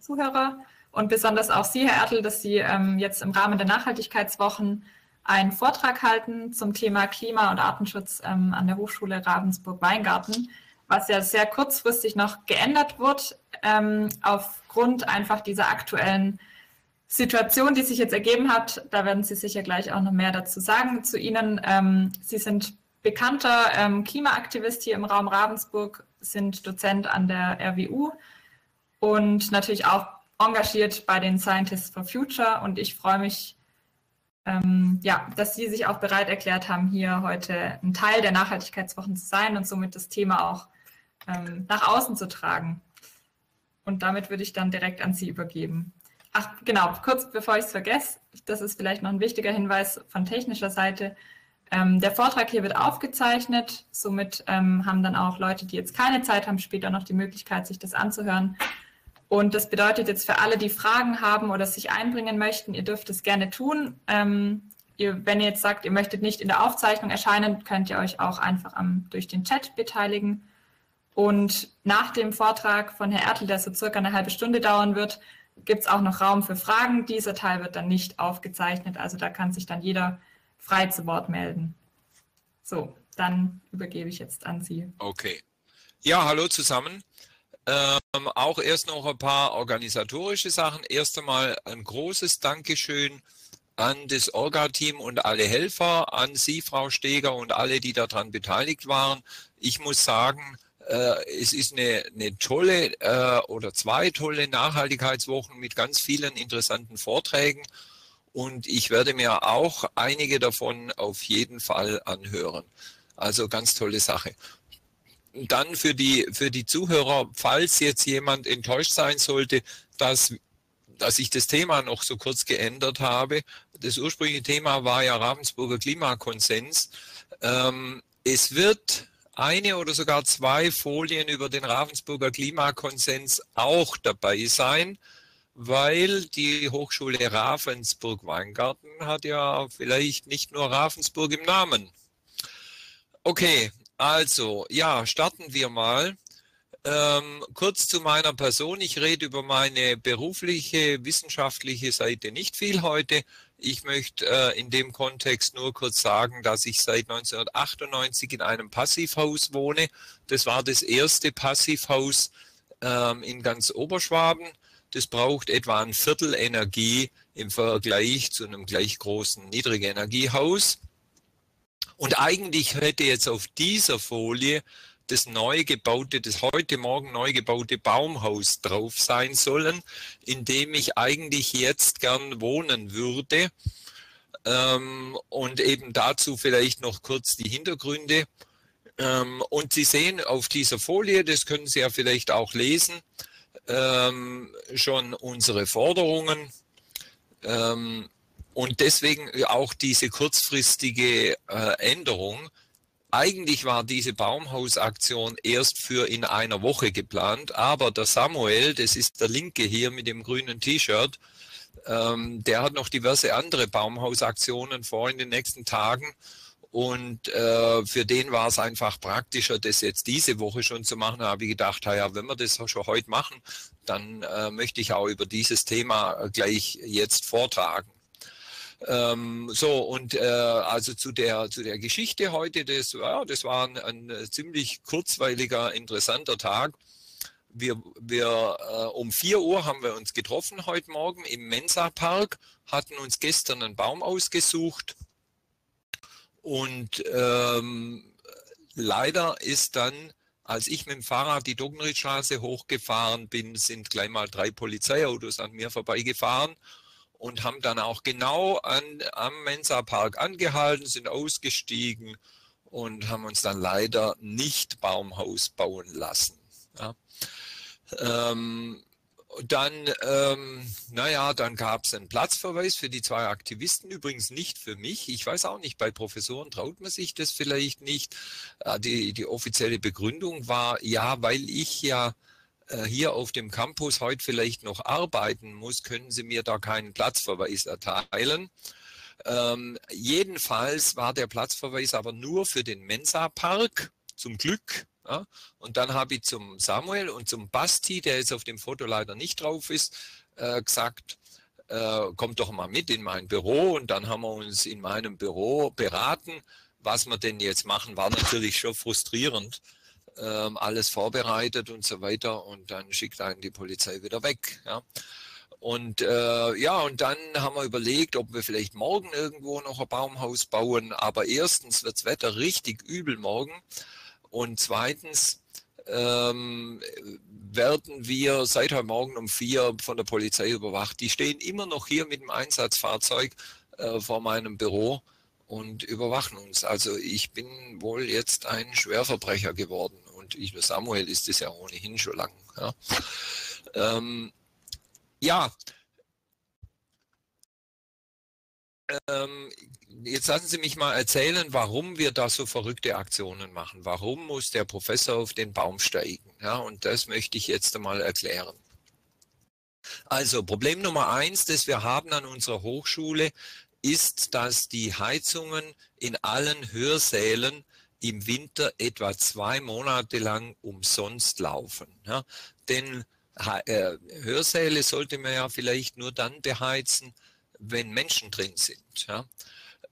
Zuhörer und besonders auch Sie, Herr Ertl, dass Sie ähm, jetzt im Rahmen der Nachhaltigkeitswochen einen Vortrag halten zum Thema Klima- und Artenschutz ähm, an der Hochschule Ravensburg-Weingarten, was ja sehr kurzfristig noch geändert wird, ähm, aufgrund einfach dieser aktuellen Situation, die sich jetzt ergeben hat. Da werden Sie sicher gleich auch noch mehr dazu sagen zu Ihnen. Ähm, Sie sind bekannter ähm, Klimaaktivist hier im Raum Ravensburg, sind Dozent an der RWU und natürlich auch engagiert bei den Scientists for Future. Und ich freue mich, ähm, ja, dass Sie sich auch bereit erklärt haben, hier heute ein Teil der Nachhaltigkeitswochen zu sein und somit das Thema auch ähm, nach außen zu tragen. Und damit würde ich dann direkt an Sie übergeben. Ach, genau, kurz bevor ich es vergesse, das ist vielleicht noch ein wichtiger Hinweis von technischer Seite. Ähm, der Vortrag hier wird aufgezeichnet, somit ähm, haben dann auch Leute, die jetzt keine Zeit haben, später noch die Möglichkeit, sich das anzuhören. Und das bedeutet jetzt für alle, die Fragen haben oder sich einbringen möchten, ihr dürft es gerne tun. Ähm, ihr, wenn ihr jetzt sagt, ihr möchtet nicht in der Aufzeichnung erscheinen, könnt ihr euch auch einfach am, durch den Chat beteiligen. Und nach dem Vortrag von Herrn Ertl, der so circa eine halbe Stunde dauern wird, gibt es auch noch Raum für Fragen. Dieser Teil wird dann nicht aufgezeichnet, also da kann sich dann jeder frei zu Wort melden. So, dann übergebe ich jetzt an Sie. Okay. Ja, hallo zusammen. Ähm, auch erst noch ein paar organisatorische Sachen. Erst einmal ein großes Dankeschön an das Orga-Team und alle Helfer, an Sie, Frau Steger, und alle, die daran beteiligt waren. Ich muss sagen, äh, es ist eine, eine tolle äh, oder zwei tolle Nachhaltigkeitswochen mit ganz vielen interessanten Vorträgen. Und ich werde mir auch einige davon auf jeden Fall anhören. Also ganz tolle Sache dann für die, für die Zuhörer, falls jetzt jemand enttäuscht sein sollte, dass, dass ich das Thema noch so kurz geändert habe. Das ursprüngliche Thema war ja Ravensburger Klimakonsens. Ähm, es wird eine oder sogar zwei Folien über den Ravensburger Klimakonsens auch dabei sein, weil die Hochschule Ravensburg-Weingarten hat ja vielleicht nicht nur Ravensburg im Namen. Okay, also, ja, starten wir mal. Ähm, kurz zu meiner Person. Ich rede über meine berufliche, wissenschaftliche Seite nicht viel heute. Ich möchte äh, in dem Kontext nur kurz sagen, dass ich seit 1998 in einem Passivhaus wohne. Das war das erste Passivhaus ähm, in ganz Oberschwaben. Das braucht etwa ein Viertel Energie im Vergleich zu einem gleich großen Niedrigenergiehaus. Und eigentlich hätte jetzt auf dieser Folie das neu gebaute, das heute Morgen neu gebaute Baumhaus drauf sein sollen, in dem ich eigentlich jetzt gern wohnen würde. Ähm, und eben dazu vielleicht noch kurz die Hintergründe. Ähm, und Sie sehen auf dieser Folie, das können Sie ja vielleicht auch lesen, ähm, schon unsere Forderungen. Und deswegen auch diese kurzfristige äh, Änderung. Eigentlich war diese Baumhausaktion erst für in einer Woche geplant, aber der Samuel, das ist der Linke hier mit dem grünen T-Shirt, ähm, der hat noch diverse andere Baumhausaktionen vor in den nächsten Tagen. Und äh, für den war es einfach praktischer, das jetzt diese Woche schon zu machen. Da habe ich gedacht, ja, wenn wir das schon heute machen, dann äh, möchte ich auch über dieses Thema gleich jetzt vortragen. Ähm, so, und äh, also zu der, zu der Geschichte heute, das, ja, das war ein, ein ziemlich kurzweiliger, interessanter Tag. Wir, wir äh, um 4 Uhr haben wir uns getroffen heute Morgen im Mensa Park, hatten uns gestern einen Baum ausgesucht und ähm, leider ist dann, als ich mit dem Fahrrad die Doggenriedstraße hochgefahren bin, sind gleich mal drei Polizeiautos an mir vorbeigefahren und haben dann auch genau an, am Mensa Park angehalten, sind ausgestiegen und haben uns dann leider nicht Baumhaus bauen lassen. Ja. Ähm, dann, ähm, naja, dann gab es einen Platzverweis für die zwei Aktivisten, übrigens nicht für mich. Ich weiß auch nicht, bei Professoren traut man sich das vielleicht nicht. Äh, die, die offizielle Begründung war, ja, weil ich ja hier auf dem Campus heute vielleicht noch arbeiten muss, können Sie mir da keinen Platzverweis erteilen. Ähm, jedenfalls war der Platzverweis aber nur für den Mensa-Park, zum Glück. Ja? Und dann habe ich zum Samuel und zum Basti, der jetzt auf dem Foto leider nicht drauf ist, äh, gesagt, äh, kommt doch mal mit in mein Büro. Und dann haben wir uns in meinem Büro beraten, was wir denn jetzt machen. War natürlich schon frustrierend, ähm, alles vorbereitet und so weiter. Und dann schickt einen die Polizei wieder weg. Ja? Und äh, ja, und dann haben wir überlegt, ob wir vielleicht morgen irgendwo noch ein Baumhaus bauen. Aber erstens wird das Wetter richtig übel morgen. Und zweitens ähm, werden wir seit heute Morgen um vier von der Polizei überwacht. Die stehen immer noch hier mit dem Einsatzfahrzeug äh, vor meinem Büro und überwachen uns. Also ich bin wohl jetzt ein Schwerverbrecher geworden und ich, Samuel ist es ja ohnehin schon lang. Ja. Ähm, ja. Ähm, jetzt lassen Sie mich mal erzählen, warum wir da so verrückte Aktionen machen. Warum muss der Professor auf den Baum steigen? Ja, und das möchte ich jetzt einmal erklären. Also Problem Nummer eins, das wir haben an unserer Hochschule, ist, dass die Heizungen in allen Hörsälen im Winter etwa zwei Monate lang umsonst laufen. Ja, denn äh, Hörsäle sollte man ja vielleicht nur dann beheizen, wenn Menschen drin sind. Ja.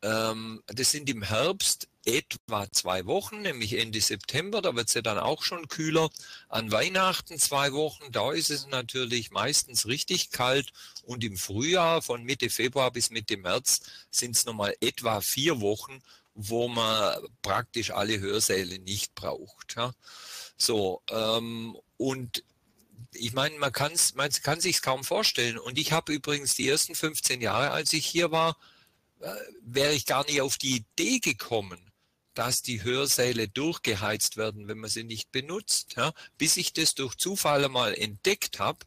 Ähm, das sind im Herbst etwa zwei Wochen, nämlich Ende September, da wird es ja dann auch schon kühler. An Weihnachten zwei Wochen, da ist es natürlich meistens richtig kalt und im Frühjahr von Mitte Februar bis Mitte März sind es nochmal etwa vier Wochen, wo man praktisch alle Hörsäle nicht braucht. Ja. So, ähm, und ich meine, man, kann's, man kann sich kaum vorstellen. Und ich habe übrigens die ersten 15 Jahre, als ich hier war, äh, wäre ich gar nicht auf die Idee gekommen, dass die Hörsäle durchgeheizt werden, wenn man sie nicht benutzt. Ja? Bis ich das durch Zufall einmal entdeckt habe,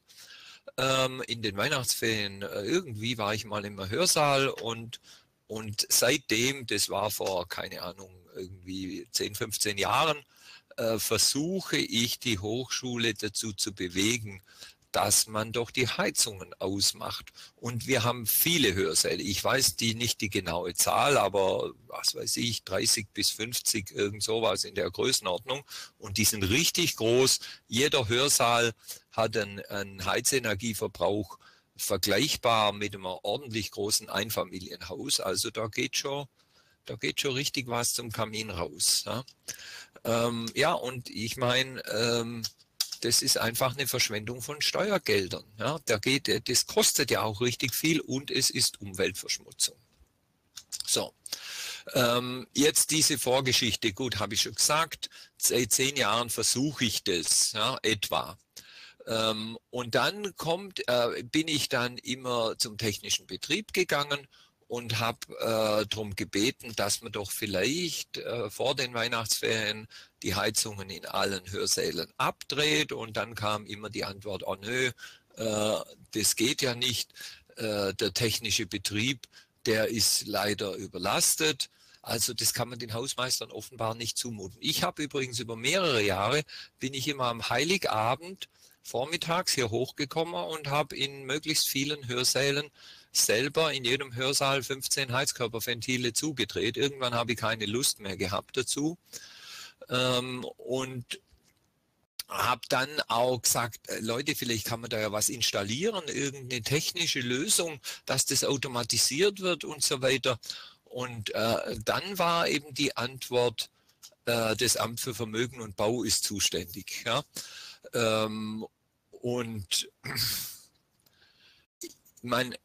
ähm, in den Weihnachtsferien, äh, irgendwie war ich mal im Hörsaal und, und seitdem, das war vor, keine Ahnung, irgendwie 10, 15 Jahren, äh, versuche ich die Hochschule dazu zu bewegen, dass man doch die Heizungen ausmacht. Und wir haben viele Hörsäle. Ich weiß die nicht die genaue Zahl, aber was weiß ich, 30 bis 50, irgend sowas in der Größenordnung. Und die sind richtig groß. Jeder Hörsaal hat einen, einen Heizenergieverbrauch vergleichbar mit einem ordentlich großen Einfamilienhaus. Also da geht schon, da geht schon richtig was zum Kamin raus. Ja. Ähm, ja, und ich meine, ähm, das ist einfach eine Verschwendung von Steuergeldern. Ja, da geht, das kostet ja auch richtig viel und es ist Umweltverschmutzung. So, ähm, jetzt diese Vorgeschichte. Gut, habe ich schon gesagt. Seit zehn Jahren versuche ich das, ja, etwa. Ähm, und dann kommt, äh, bin ich dann immer zum technischen Betrieb gegangen und habe äh, darum gebeten, dass man doch vielleicht äh, vor den Weihnachtsferien die Heizungen in allen Hörsälen abdreht. Und dann kam immer die Antwort, oh nö, äh, das geht ja nicht. Äh, der technische Betrieb, der ist leider überlastet. Also das kann man den Hausmeistern offenbar nicht zumuten. Ich habe übrigens über mehrere Jahre, bin ich immer am Heiligabend vormittags hier hochgekommen und habe in möglichst vielen Hörsälen selber in jedem Hörsaal 15 Heizkörperventile zugedreht. Irgendwann habe ich keine Lust mehr gehabt dazu. Ähm, und habe dann auch gesagt, äh, Leute, vielleicht kann man da ja was installieren, irgendeine technische Lösung, dass das automatisiert wird und so weiter. Und äh, dann war eben die Antwort, äh, das Amt für Vermögen und Bau ist zuständig. Ja? Ähm, und man,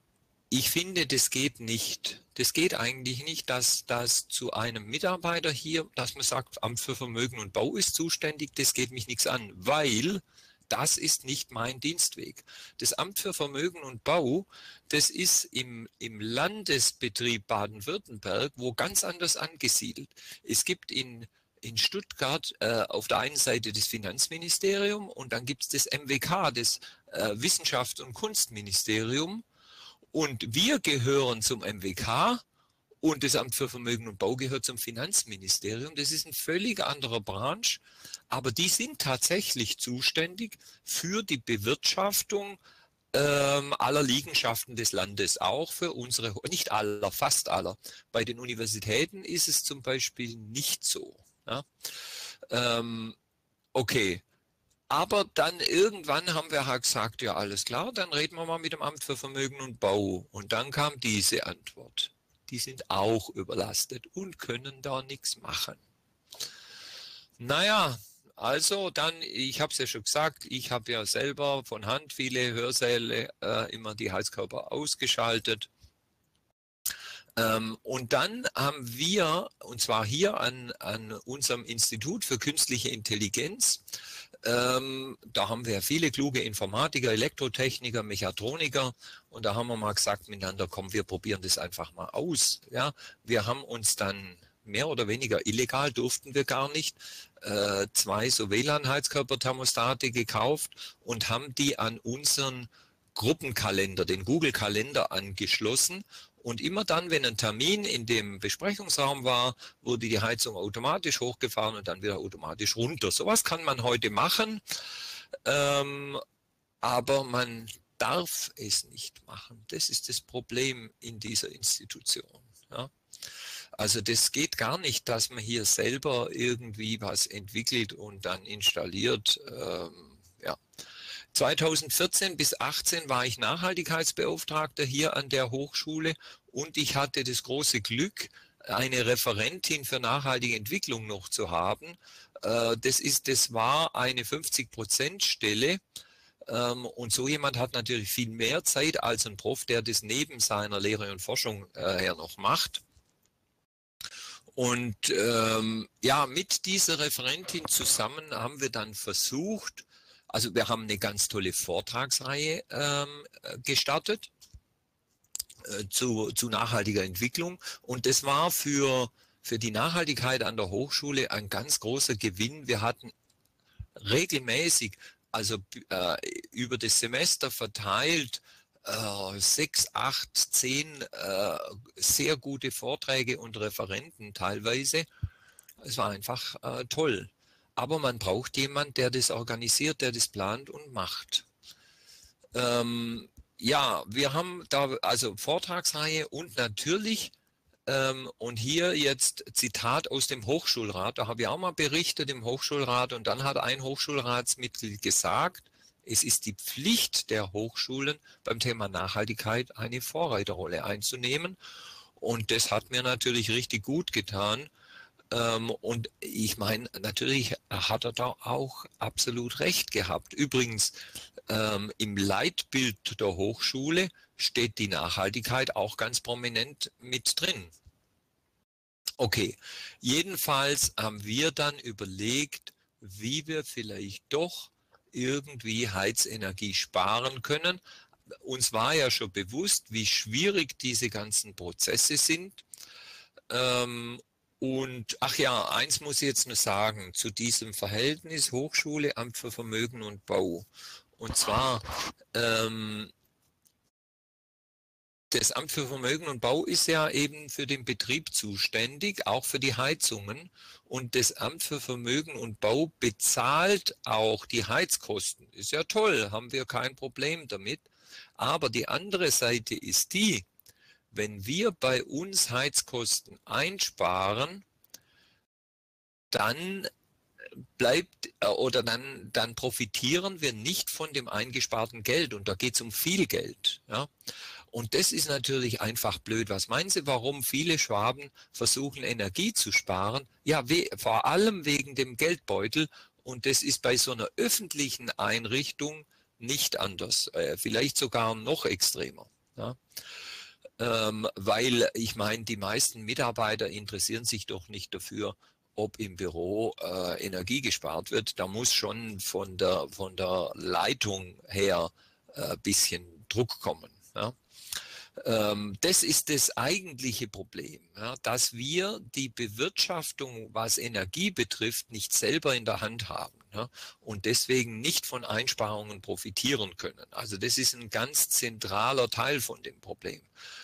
ich finde, das geht nicht. Das geht eigentlich nicht, dass das zu einem Mitarbeiter hier, dass man sagt, Amt für Vermögen und Bau ist zuständig, das geht mich nichts an, weil das ist nicht mein Dienstweg. Das Amt für Vermögen und Bau, das ist im, im Landesbetrieb Baden-Württemberg, wo ganz anders angesiedelt. Es gibt in, in Stuttgart äh, auf der einen Seite das Finanzministerium und dann gibt es das MWK, das äh, Wissenschafts- und Kunstministerium. Und wir gehören zum MWK und das Amt für Vermögen und Bau gehört zum Finanzministerium. Das ist ein völlig anderer Branche, aber die sind tatsächlich zuständig für die Bewirtschaftung ähm, aller Liegenschaften des Landes, auch für unsere, nicht aller, fast aller. Bei den Universitäten ist es zum Beispiel nicht so. Ja? Ähm, okay. Aber dann irgendwann haben wir halt gesagt, ja alles klar, dann reden wir mal mit dem Amt für Vermögen und Bau. Und dann kam diese Antwort. Die sind auch überlastet und können da nichts machen. Naja, also dann, ich habe es ja schon gesagt, ich habe ja selber von Hand viele Hörsäle äh, immer die Heizkörper ausgeschaltet. Ähm, und dann haben wir, und zwar hier an, an unserem Institut für künstliche Intelligenz, ähm, da haben wir viele kluge Informatiker, Elektrotechniker, Mechatroniker und da haben wir mal gesagt miteinander, komm, wir probieren das einfach mal aus. Ja, wir haben uns dann mehr oder weniger illegal durften wir gar nicht, äh, zwei so WLAN-Heizkörperthermostate gekauft und haben die an unseren Gruppenkalender, den Google-Kalender angeschlossen. Und immer dann, wenn ein Termin in dem Besprechungsraum war, wurde die Heizung automatisch hochgefahren und dann wieder automatisch runter. Sowas kann man heute machen, ähm, aber man darf es nicht machen. Das ist das Problem in dieser Institution. Ja. Also das geht gar nicht, dass man hier selber irgendwie was entwickelt und dann installiert. Ähm. 2014 bis 2018 war ich Nachhaltigkeitsbeauftragter hier an der Hochschule und ich hatte das große Glück, eine Referentin für nachhaltige Entwicklung noch zu haben. Äh, das ist, das war eine 50 Prozent Stelle. Ähm, und so jemand hat natürlich viel mehr Zeit als ein Prof, der das neben seiner Lehre und Forschung äh, her noch macht. Und ähm, ja, mit dieser Referentin zusammen haben wir dann versucht, also wir haben eine ganz tolle Vortragsreihe ähm, gestartet äh, zu, zu nachhaltiger Entwicklung. Und das war für, für die Nachhaltigkeit an der Hochschule ein ganz großer Gewinn. Wir hatten regelmäßig, also äh, über das Semester verteilt, äh, sechs, acht, zehn äh, sehr gute Vorträge und Referenten teilweise. Es war einfach äh, toll. Aber man braucht jemanden, der das organisiert, der das plant und macht. Ähm, ja, wir haben da also Vortragsreihe und natürlich ähm, und hier jetzt Zitat aus dem Hochschulrat. Da habe ich auch mal berichtet im Hochschulrat und dann hat ein Hochschulratsmitglied gesagt, es ist die Pflicht der Hochschulen beim Thema Nachhaltigkeit eine Vorreiterrolle einzunehmen. Und das hat mir natürlich richtig gut getan. Ähm, und ich meine, natürlich hat er da auch absolut recht gehabt. Übrigens, ähm, im Leitbild der Hochschule steht die Nachhaltigkeit auch ganz prominent mit drin. Okay, jedenfalls haben wir dann überlegt, wie wir vielleicht doch irgendwie Heizenergie sparen können. Uns war ja schon bewusst, wie schwierig diese ganzen Prozesse sind. Ähm, und ach ja, eins muss ich jetzt nur sagen zu diesem Verhältnis Hochschule, Amt für Vermögen und Bau. Und zwar ähm, das Amt für Vermögen und Bau ist ja eben für den Betrieb zuständig, auch für die Heizungen. Und das Amt für Vermögen und Bau bezahlt auch die Heizkosten. Ist ja toll, haben wir kein Problem damit. Aber die andere Seite ist die, wenn wir bei uns Heizkosten einsparen, dann bleibt äh, oder dann, dann profitieren wir nicht von dem eingesparten Geld und da geht es um viel Geld. Ja? Und das ist natürlich einfach blöd. Was meinen Sie, warum viele Schwaben versuchen, Energie zu sparen? Ja, vor allem wegen dem Geldbeutel. Und das ist bei so einer öffentlichen Einrichtung nicht anders, äh, vielleicht sogar noch extremer. Ja? Ähm, weil ich meine, die meisten Mitarbeiter interessieren sich doch nicht dafür, ob im Büro äh, Energie gespart wird. Da muss schon von der, von der Leitung her äh, bisschen Druck kommen. Ja? Ähm, das ist das eigentliche Problem, ja, dass wir die Bewirtschaftung, was Energie betrifft, nicht selber in der Hand haben und deswegen nicht von Einsparungen profitieren können. Also das ist ein ganz zentraler Teil von dem Problem.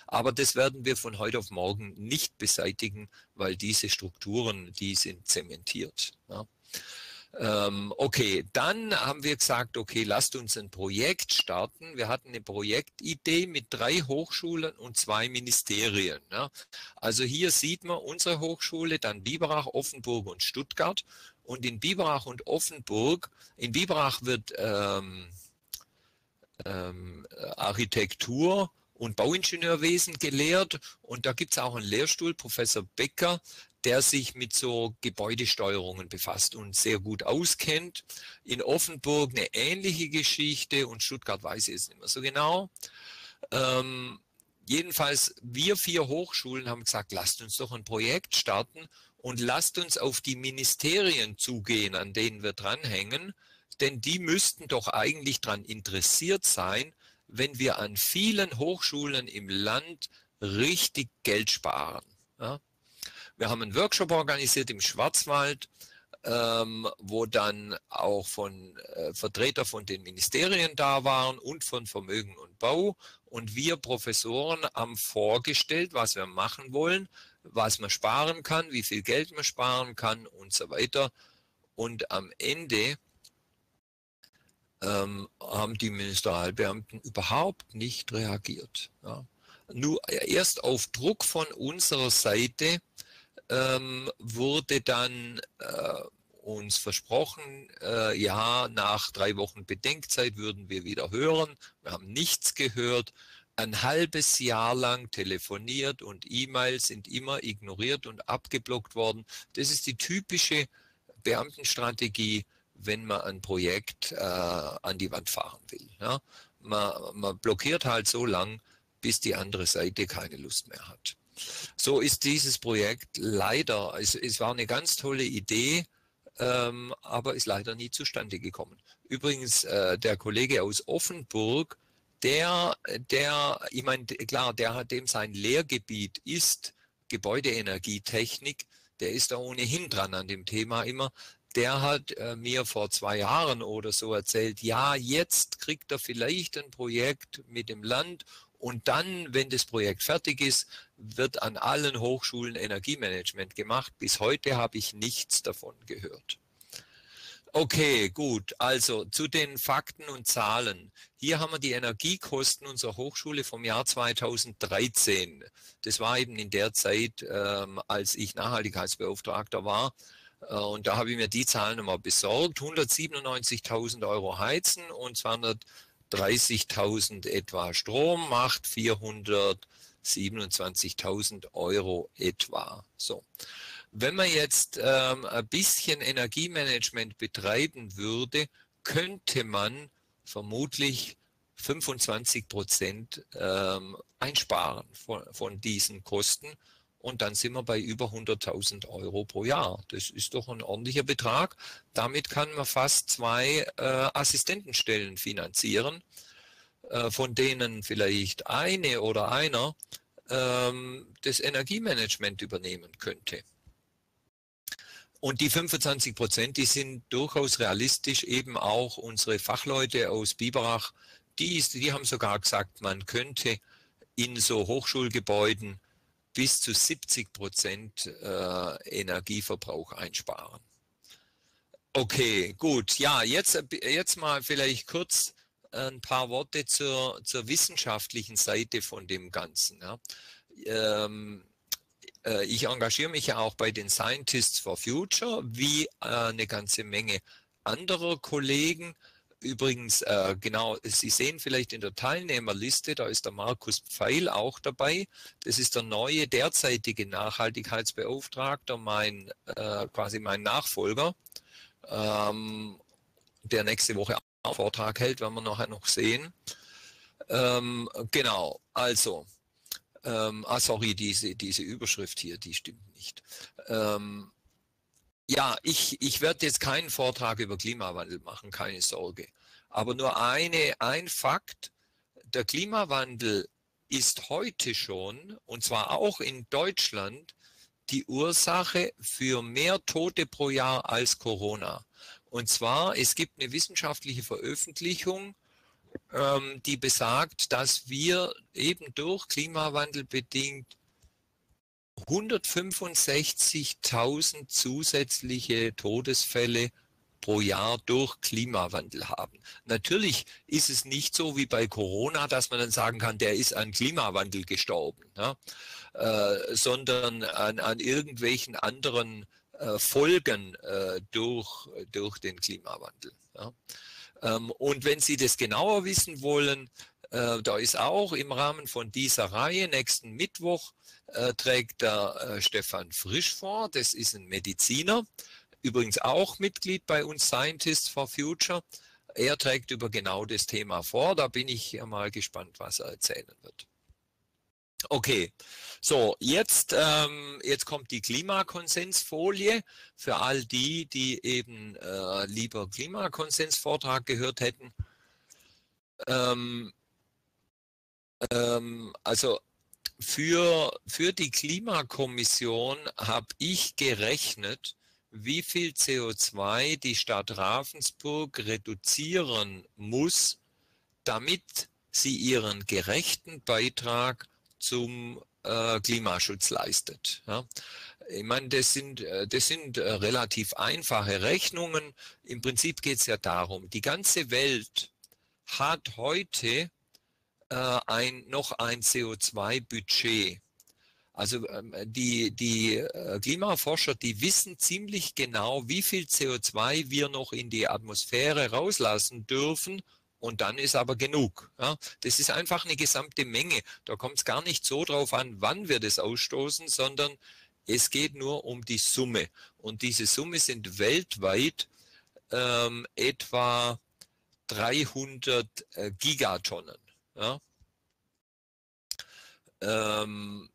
Aber das werden wir von heute auf morgen nicht beseitigen, weil diese Strukturen, die sind zementiert. Ja. Ähm, okay, dann haben wir gesagt, okay, lasst uns ein Projekt starten. Wir hatten eine Projektidee mit drei Hochschulen und zwei Ministerien. Ja. Also hier sieht man unsere Hochschule, dann Biberach, Offenburg und Stuttgart. Und in Biberach und Offenburg, in Biberach wird ähm, ähm, Architektur und Bauingenieurwesen gelehrt und da gibt es auch einen Lehrstuhl, Professor Becker, der sich mit so Gebäudesteuerungen befasst und sehr gut auskennt. In Offenburg eine ähnliche Geschichte und Stuttgart weiß ich es nicht mehr so genau. Ähm, jedenfalls, wir vier Hochschulen haben gesagt, lasst uns doch ein Projekt starten und lasst uns auf die Ministerien zugehen, an denen wir dranhängen, denn die müssten doch eigentlich daran interessiert sein, wenn wir an vielen Hochschulen im Land richtig Geld sparen. Ja? Wir haben einen Workshop organisiert im Schwarzwald, ähm, wo dann auch von äh, Vertreter von den Ministerien da waren und von Vermögen und Bau. Und wir Professoren haben vorgestellt, was wir machen wollen, was man sparen kann, wie viel Geld man sparen kann und so weiter. Und am Ende ähm, haben die Ministerialbeamten überhaupt nicht reagiert. Ja. Nur erst auf Druck von unserer Seite ähm, wurde dann äh, uns versprochen, äh, ja, nach drei Wochen Bedenkzeit würden wir wieder hören. Wir haben nichts gehört. Ein halbes Jahr lang telefoniert und E-Mails sind immer ignoriert und abgeblockt worden. Das ist die typische Beamtenstrategie wenn man ein Projekt äh, an die Wand fahren will. Ja? Man, man blockiert halt so lang, bis die andere Seite keine Lust mehr hat. So ist dieses Projekt leider, es, es war eine ganz tolle Idee, ähm, aber ist leider nie zustande gekommen. Übrigens, äh, der Kollege aus Offenburg, der, der, ich meine, klar, der hat dem sein Lehrgebiet ist Gebäudeenergietechnik, der ist da ohnehin dran an dem Thema immer der hat äh, mir vor zwei Jahren oder so erzählt, ja, jetzt kriegt er vielleicht ein Projekt mit dem Land und dann, wenn das Projekt fertig ist, wird an allen Hochschulen Energiemanagement gemacht. Bis heute habe ich nichts davon gehört. Okay, gut. Also zu den Fakten und Zahlen. Hier haben wir die Energiekosten unserer Hochschule vom Jahr 2013. Das war eben in der Zeit, ähm, als ich Nachhaltigkeitsbeauftragter war. Äh, und da habe ich mir die Zahlen nochmal besorgt. 197.000 Euro Heizen und 230.000 etwa Strom macht 427.000 Euro etwa. So. Wenn man jetzt ähm, ein bisschen Energiemanagement betreiben würde, könnte man vermutlich 25 Prozent ähm, einsparen von, von diesen Kosten und dann sind wir bei über 100.000 Euro pro Jahr. Das ist doch ein ordentlicher Betrag. Damit kann man fast zwei äh, Assistentenstellen finanzieren, äh, von denen vielleicht eine oder einer ähm, das Energiemanagement übernehmen könnte. Und die 25 Prozent, die sind durchaus realistisch. Eben auch unsere Fachleute aus Biberach, die, die haben sogar gesagt, man könnte in so Hochschulgebäuden bis zu 70 Prozent äh, Energieverbrauch einsparen. Okay, gut. Ja, jetzt, jetzt mal vielleicht kurz ein paar Worte zur, zur wissenschaftlichen Seite von dem Ganzen. Ja. Ähm, äh, ich engagiere mich ja auch bei den Scientists for Future, wie äh, eine ganze Menge anderer Kollegen. Übrigens, äh, genau, Sie sehen vielleicht in der Teilnehmerliste, da ist der Markus Pfeil auch dabei. Das ist der neue derzeitige Nachhaltigkeitsbeauftragter, mein äh, quasi mein Nachfolger, ähm, der nächste Woche einen Vortrag hält, werden wir nachher noch sehen. Ähm, genau, also, ähm, ah sorry, diese, diese Überschrift hier, die stimmt nicht. Ähm, ja, ich, ich werde jetzt keinen Vortrag über Klimawandel machen, keine Sorge. Aber nur eine, ein Fakt, der Klimawandel ist heute schon, und zwar auch in Deutschland, die Ursache für mehr Tote pro Jahr als Corona. Und zwar, es gibt eine wissenschaftliche Veröffentlichung, ähm, die besagt, dass wir eben durch Klimawandel bedingt 165.000 zusätzliche Todesfälle pro Jahr durch Klimawandel haben. Natürlich ist es nicht so wie bei Corona, dass man dann sagen kann, der ist an Klimawandel gestorben, ne? äh, sondern an, an irgendwelchen anderen äh, Folgen äh, durch, durch den Klimawandel. Ja. Ähm, und wenn Sie das genauer wissen wollen, äh, da ist auch im Rahmen von dieser Reihe nächsten Mittwoch äh, trägt der äh, Stefan Frisch vor. Das ist ein Mediziner, übrigens auch Mitglied bei uns Scientists for Future. Er trägt über genau das Thema vor. Da bin ich mal gespannt, was er erzählen wird. Okay, so jetzt, ähm, jetzt kommt die Klimakonsensfolie für all die, die eben äh, lieber Klimakonsensvortrag gehört hätten. Ähm, ähm, also für, für die Klimakommission habe ich gerechnet, wie viel CO2 die Stadt Ravensburg reduzieren muss, damit sie ihren gerechten Beitrag zum äh, Klimaschutz leistet. Ja. Ich meine, das sind, äh, das sind äh, relativ einfache Rechnungen. Im Prinzip geht es ja darum, die ganze Welt hat heute äh, ein, noch ein CO2-Budget. Also ähm, die, die äh, Klimaforscher, die wissen ziemlich genau, wie viel CO2 wir noch in die Atmosphäre rauslassen dürfen. Und dann ist aber genug. Ja, das ist einfach eine gesamte Menge. Da kommt es gar nicht so drauf an, wann wir das ausstoßen, sondern es geht nur um die Summe. Und diese Summe sind weltweit ähm, etwa 300 äh, Gigatonnen. Ja? Ähm,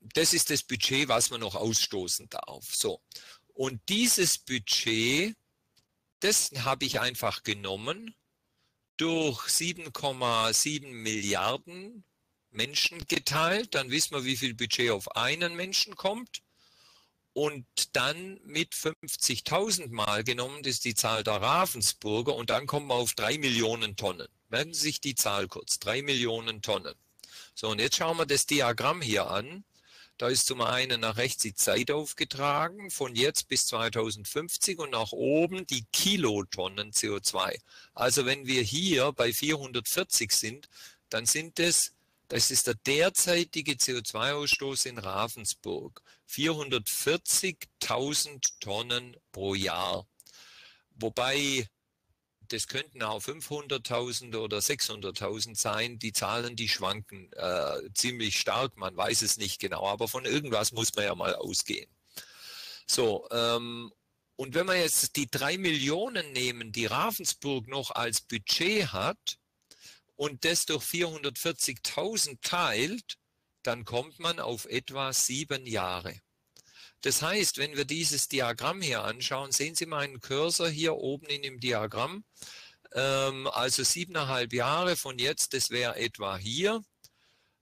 das ist das Budget, was man noch ausstoßen darf. So. Und dieses Budget, das habe ich einfach genommen, durch 7,7 Milliarden Menschen geteilt. Dann wissen wir, wie viel Budget auf einen Menschen kommt. Und dann mit 50.000 Mal genommen, das ist die Zahl der Ravensburger, und dann kommen wir auf 3 Millionen Tonnen. Merken Sie sich die Zahl kurz, 3 Millionen Tonnen. So, und jetzt schauen wir das Diagramm hier an. Da ist zum einen nach rechts die Zeit aufgetragen, von jetzt bis 2050 und nach oben die Kilotonnen CO2. Also wenn wir hier bei 440 sind, dann sind es, das ist der derzeitige CO2-Ausstoß in Ravensburg, 440.000 Tonnen pro Jahr. Wobei das könnten auch 500.000 oder 600.000 sein. Die Zahlen, die schwanken äh, ziemlich stark. Man weiß es nicht genau, aber von irgendwas muss man ja mal ausgehen. So, ähm, und wenn wir jetzt die drei Millionen nehmen, die Ravensburg noch als Budget hat und das durch 440.000 teilt, dann kommt man auf etwa sieben Jahre. Das heißt, wenn wir dieses Diagramm hier anschauen, sehen Sie meinen Cursor hier oben in dem Diagramm. Ähm, also siebeneinhalb Jahre von jetzt, das wäre etwa hier.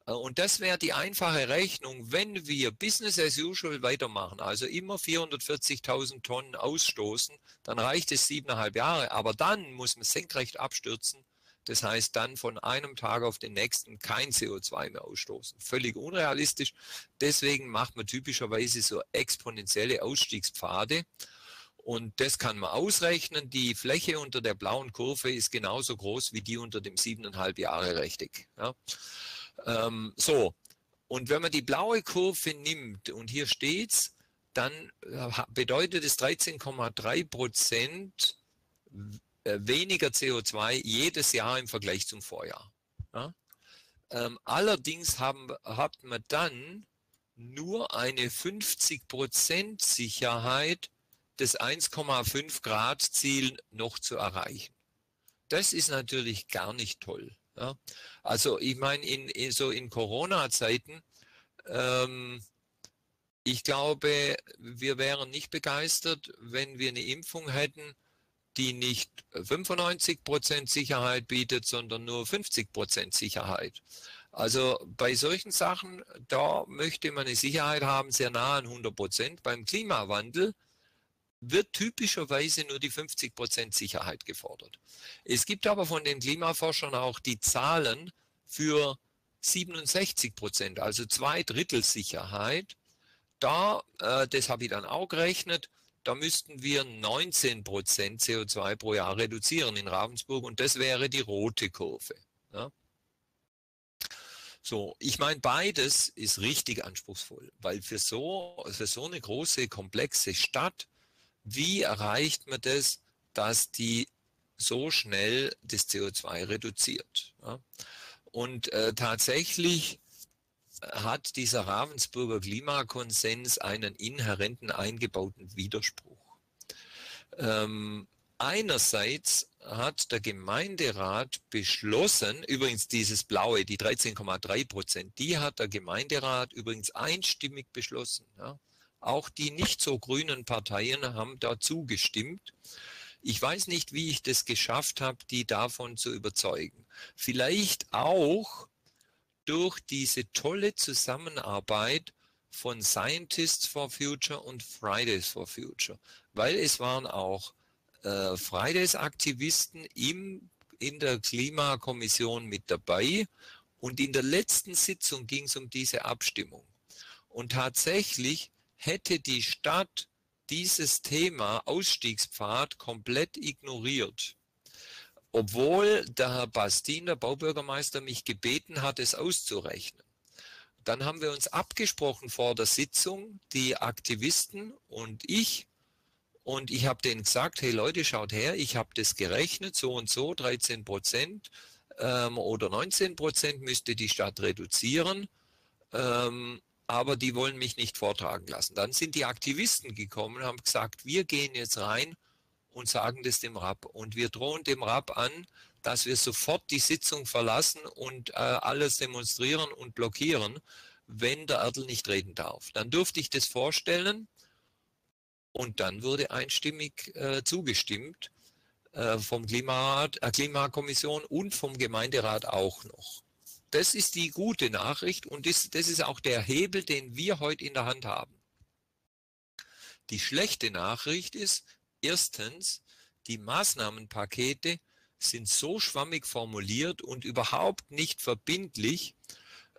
Äh, und das wäre die einfache Rechnung, wenn wir Business as usual weitermachen, also immer 440.000 Tonnen ausstoßen, dann reicht es siebeneinhalb Jahre. Aber dann muss man senkrecht abstürzen das heißt, dann von einem Tag auf den nächsten kein CO2 mehr ausstoßen. Völlig unrealistisch. Deswegen macht man typischerweise so exponentielle Ausstiegspfade. Und das kann man ausrechnen. Die Fläche unter der blauen Kurve ist genauso groß wie die unter dem siebeneinhalb Jahre Rechteck. Ja. Ähm, so. Und wenn man die blaue Kurve nimmt und hier steht's, dann äh, bedeutet es 13,3 Prozent weniger CO2 jedes Jahr im Vergleich zum Vorjahr. Ja? Ähm, allerdings haben, hat man dann nur eine 50% Sicherheit, das 1,5 Grad Ziel noch zu erreichen. Das ist natürlich gar nicht toll. Ja? Also ich meine, in, in, so in Corona-Zeiten, ähm, ich glaube, wir wären nicht begeistert, wenn wir eine Impfung hätten, die nicht 95 Prozent Sicherheit bietet, sondern nur 50 Prozent Sicherheit. Also bei solchen Sachen, da möchte man eine Sicherheit haben, sehr nah an 100 Prozent. Beim Klimawandel wird typischerweise nur die 50 Prozent Sicherheit gefordert. Es gibt aber von den Klimaforschern auch die Zahlen für 67 Prozent, also zwei Drittel Sicherheit. Da, äh, das habe ich dann auch gerechnet, da müssten wir 19 Prozent CO2 pro Jahr reduzieren in Ravensburg und das wäre die rote Kurve. Ja. So, ich meine, beides ist richtig anspruchsvoll, weil für so, für so eine große, komplexe Stadt, wie erreicht man das, dass die so schnell das CO2 reduziert? Ja? Und äh, tatsächlich hat dieser Ravensburger Klimakonsens einen inhärenten eingebauten Widerspruch. Ähm, einerseits hat der Gemeinderat beschlossen, übrigens dieses blaue, die 13,3 Prozent, die hat der Gemeinderat übrigens einstimmig beschlossen. Ja. Auch die nicht so grünen Parteien haben dazu gestimmt. Ich weiß nicht, wie ich das geschafft habe, die davon zu überzeugen. Vielleicht auch durch diese tolle Zusammenarbeit von Scientists for Future und Fridays for Future, weil es waren auch äh, Fridays-Aktivisten im, in der Klimakommission mit dabei und in der letzten Sitzung ging es um diese Abstimmung. Und tatsächlich hätte die Stadt dieses Thema Ausstiegspfad komplett ignoriert. Obwohl der Herr Bastin, der Baubürgermeister, mich gebeten hat, es auszurechnen. Dann haben wir uns abgesprochen vor der Sitzung, die Aktivisten und ich. Und ich habe denen gesagt, hey Leute, schaut her, ich habe das gerechnet, so und so, 13 Prozent ähm, oder 19 Prozent müsste die Stadt reduzieren. Ähm, aber die wollen mich nicht vortragen lassen. Dann sind die Aktivisten gekommen und haben gesagt, wir gehen jetzt rein und sagen das dem RAP. Und wir drohen dem RAP an, dass wir sofort die Sitzung verlassen und äh, alles demonstrieren und blockieren, wenn der Erdl nicht reden darf. Dann durfte ich das vorstellen und dann wurde einstimmig äh, zugestimmt äh, vom Klimarat, äh, Klimakommission und vom Gemeinderat auch noch. Das ist die gute Nachricht und das, das ist auch der Hebel, den wir heute in der Hand haben. Die schlechte Nachricht ist, erstens, die Maßnahmenpakete sind so schwammig formuliert und überhaupt nicht verbindlich.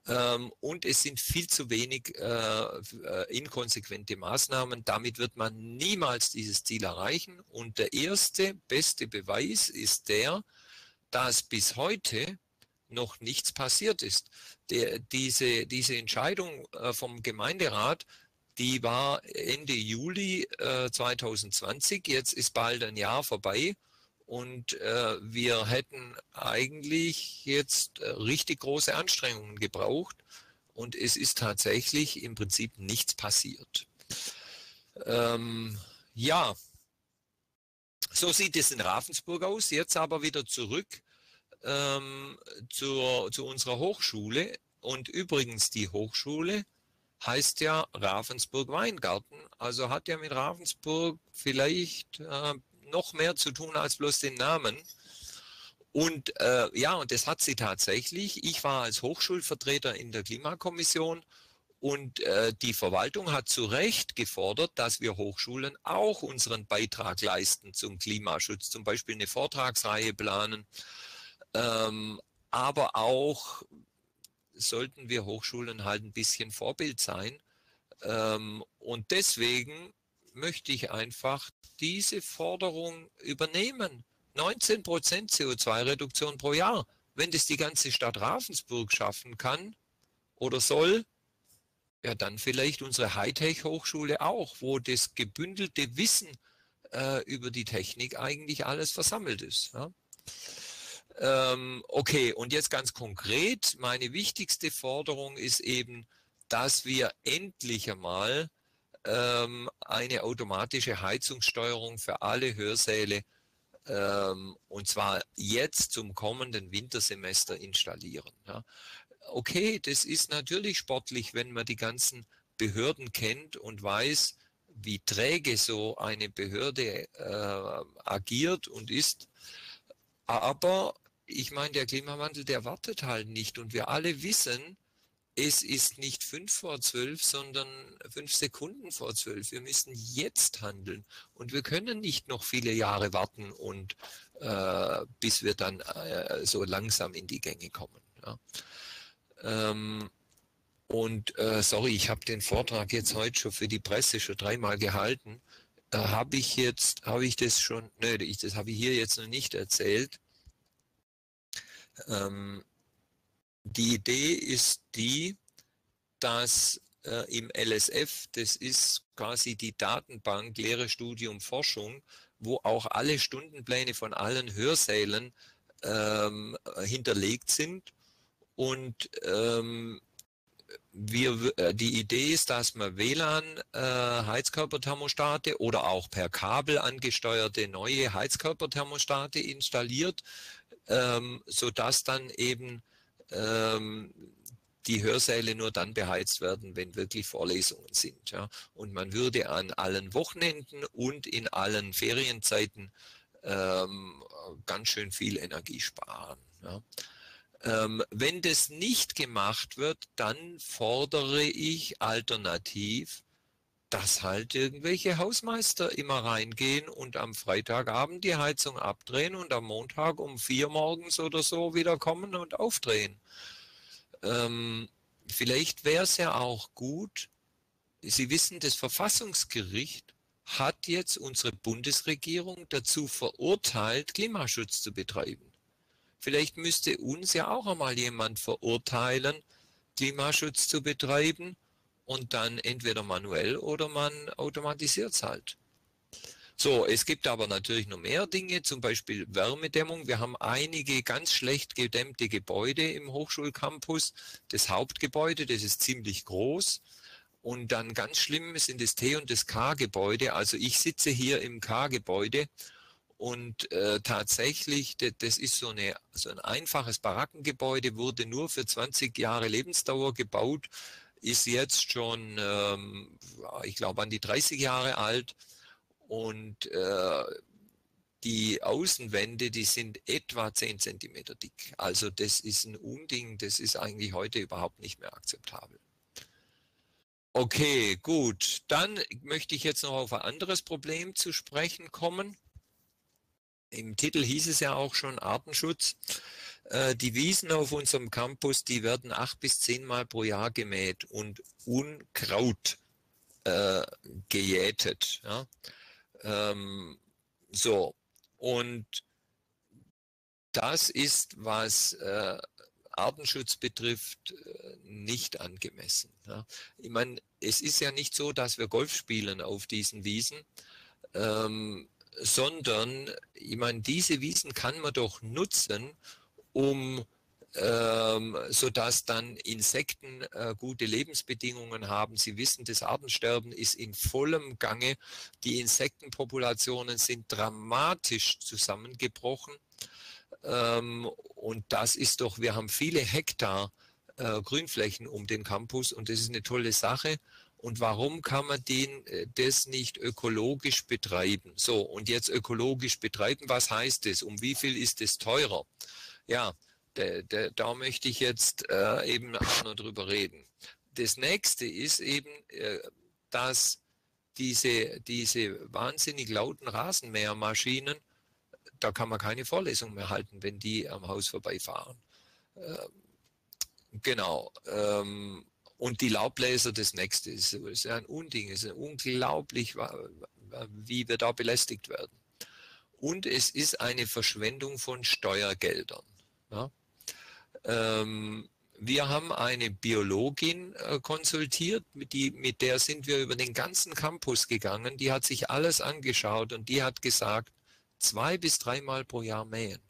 Ähm, und es sind viel zu wenig äh, äh, inkonsequente Maßnahmen. Damit wird man niemals dieses Ziel erreichen. Und der erste beste Beweis ist der, dass bis heute noch nichts passiert ist. Der, diese, diese Entscheidung äh, vom Gemeinderat die war Ende Juli äh, 2020. Jetzt ist bald ein Jahr vorbei. Und äh, wir hätten eigentlich jetzt äh, richtig große Anstrengungen gebraucht. Und es ist tatsächlich im Prinzip nichts passiert. Ähm, ja, so sieht es in Ravensburg aus. Jetzt aber wieder zurück ähm, zur, zu unserer Hochschule. Und übrigens die Hochschule heißt ja Ravensburg Weingarten. Also hat ja mit Ravensburg vielleicht äh, noch mehr zu tun als bloß den Namen. Und äh, ja, und das hat sie tatsächlich. Ich war als Hochschulvertreter in der Klimakommission und äh, die Verwaltung hat zu Recht gefordert, dass wir Hochschulen auch unseren Beitrag leisten zum Klimaschutz, zum Beispiel eine Vortragsreihe planen, ähm, aber auch sollten wir Hochschulen halt ein bisschen Vorbild sein. Ähm, und deswegen möchte ich einfach diese Forderung übernehmen. 19 Prozent CO2-Reduktion pro Jahr. Wenn das die ganze Stadt Ravensburg schaffen kann oder soll, ja, dann vielleicht unsere Hightech-Hochschule auch, wo das gebündelte Wissen äh, über die Technik eigentlich alles versammelt ist. Ja. Ähm, okay, und jetzt ganz konkret, meine wichtigste Forderung ist eben, dass wir endlich einmal ähm, eine automatische Heizungssteuerung für alle Hörsäle ähm, und zwar jetzt zum kommenden Wintersemester installieren. Ja. Okay, das ist natürlich sportlich, wenn man die ganzen Behörden kennt und weiß, wie träge so eine Behörde äh, agiert und ist. Aber ich meine, der Klimawandel, der wartet halt nicht. Und wir alle wissen, es ist nicht fünf vor zwölf, sondern fünf Sekunden vor zwölf. Wir müssen jetzt handeln. Und wir können nicht noch viele Jahre warten und äh, bis wir dann äh, so langsam in die Gänge kommen. Ja. Ähm, und äh, sorry, ich habe den Vortrag jetzt heute schon für die Presse schon dreimal gehalten. Äh, habe ich jetzt, habe ich das schon, ich, das habe ich hier jetzt noch nicht erzählt. Ähm, die Idee ist die, dass äh, im LSF, das ist quasi die Datenbank Lehre, Studium, Forschung, wo auch alle Stundenpläne von allen Hörsälen ähm, hinterlegt sind. Und ähm, wir, äh, die Idee ist, dass man WLAN äh, oder auch per Kabel angesteuerte neue Heizkörperthermostate installiert, ähm, sodass dann eben ähm, die Hörsäle nur dann beheizt werden, wenn wirklich Vorlesungen sind. Ja. Und man würde an allen Wochenenden und in allen Ferienzeiten ähm, ganz schön viel Energie sparen. Ja. Ähm, wenn das nicht gemacht wird, dann fordere ich alternativ, dass halt irgendwelche Hausmeister immer reingehen und am Freitagabend die Heizung abdrehen und am Montag um vier morgens oder so wieder kommen und aufdrehen. Ähm, vielleicht wäre es ja auch gut, Sie wissen, das Verfassungsgericht hat jetzt unsere Bundesregierung dazu verurteilt, Klimaschutz zu betreiben. Vielleicht müsste uns ja auch einmal jemand verurteilen, Klimaschutz zu betreiben und dann entweder manuell oder man automatisiert es halt. So, es gibt aber natürlich noch mehr Dinge, zum Beispiel Wärmedämmung. Wir haben einige ganz schlecht gedämmte Gebäude im Hochschulcampus. Das Hauptgebäude, das ist ziemlich groß. Und dann ganz schlimm sind das T- und das K-Gebäude. Also ich sitze hier im K-Gebäude und äh, tatsächlich, das ist so, eine, so ein einfaches Barackengebäude, wurde nur für 20 Jahre Lebensdauer gebaut, ist jetzt schon, ähm, ich glaube, an die 30 Jahre alt und äh, die Außenwände, die sind etwa 10 Zentimeter dick. Also das ist ein Unding, das ist eigentlich heute überhaupt nicht mehr akzeptabel. Okay, gut. Dann möchte ich jetzt noch auf ein anderes Problem zu sprechen kommen. Im Titel hieß es ja auch schon Artenschutz. Äh, die Wiesen auf unserem Campus, die werden acht bis zehnmal pro Jahr gemäht und Unkraut äh, gejätet. Ja. Ähm, so, und das ist, was äh, Artenschutz betrifft, äh, nicht angemessen. Ja. Ich meine, es ist ja nicht so, dass wir Golf spielen auf diesen Wiesen, ähm, sondern, ich meine, diese Wiesen kann man doch nutzen, um ähm, sodass dann Insekten äh, gute Lebensbedingungen haben. Sie wissen, das Artensterben ist in vollem Gange. Die Insektenpopulationen sind dramatisch zusammengebrochen. Ähm, und das ist doch, wir haben viele Hektar äh, Grünflächen um den Campus und das ist eine tolle Sache. Und warum kann man den, äh, das nicht ökologisch betreiben? So, und jetzt ökologisch betreiben, was heißt das? Um wie viel ist es teurer? Ja, da, da, da möchte ich jetzt äh, eben auch noch drüber reden. Das nächste ist eben, äh, dass diese, diese wahnsinnig lauten Rasenmähermaschinen, da kann man keine Vorlesung mehr halten, wenn die am Haus vorbeifahren. Äh, genau. Ähm, und die Laubbläser, das nächste ist, ist ein Unding, ist unglaublich, wie wir da belästigt werden. Und es ist eine Verschwendung von Steuergeldern. Ja? Ähm, wir haben eine Biologin äh, konsultiert, mit, die, mit der sind wir über den ganzen Campus gegangen. Die hat sich alles angeschaut und die hat gesagt, zwei bis dreimal pro Jahr mähen.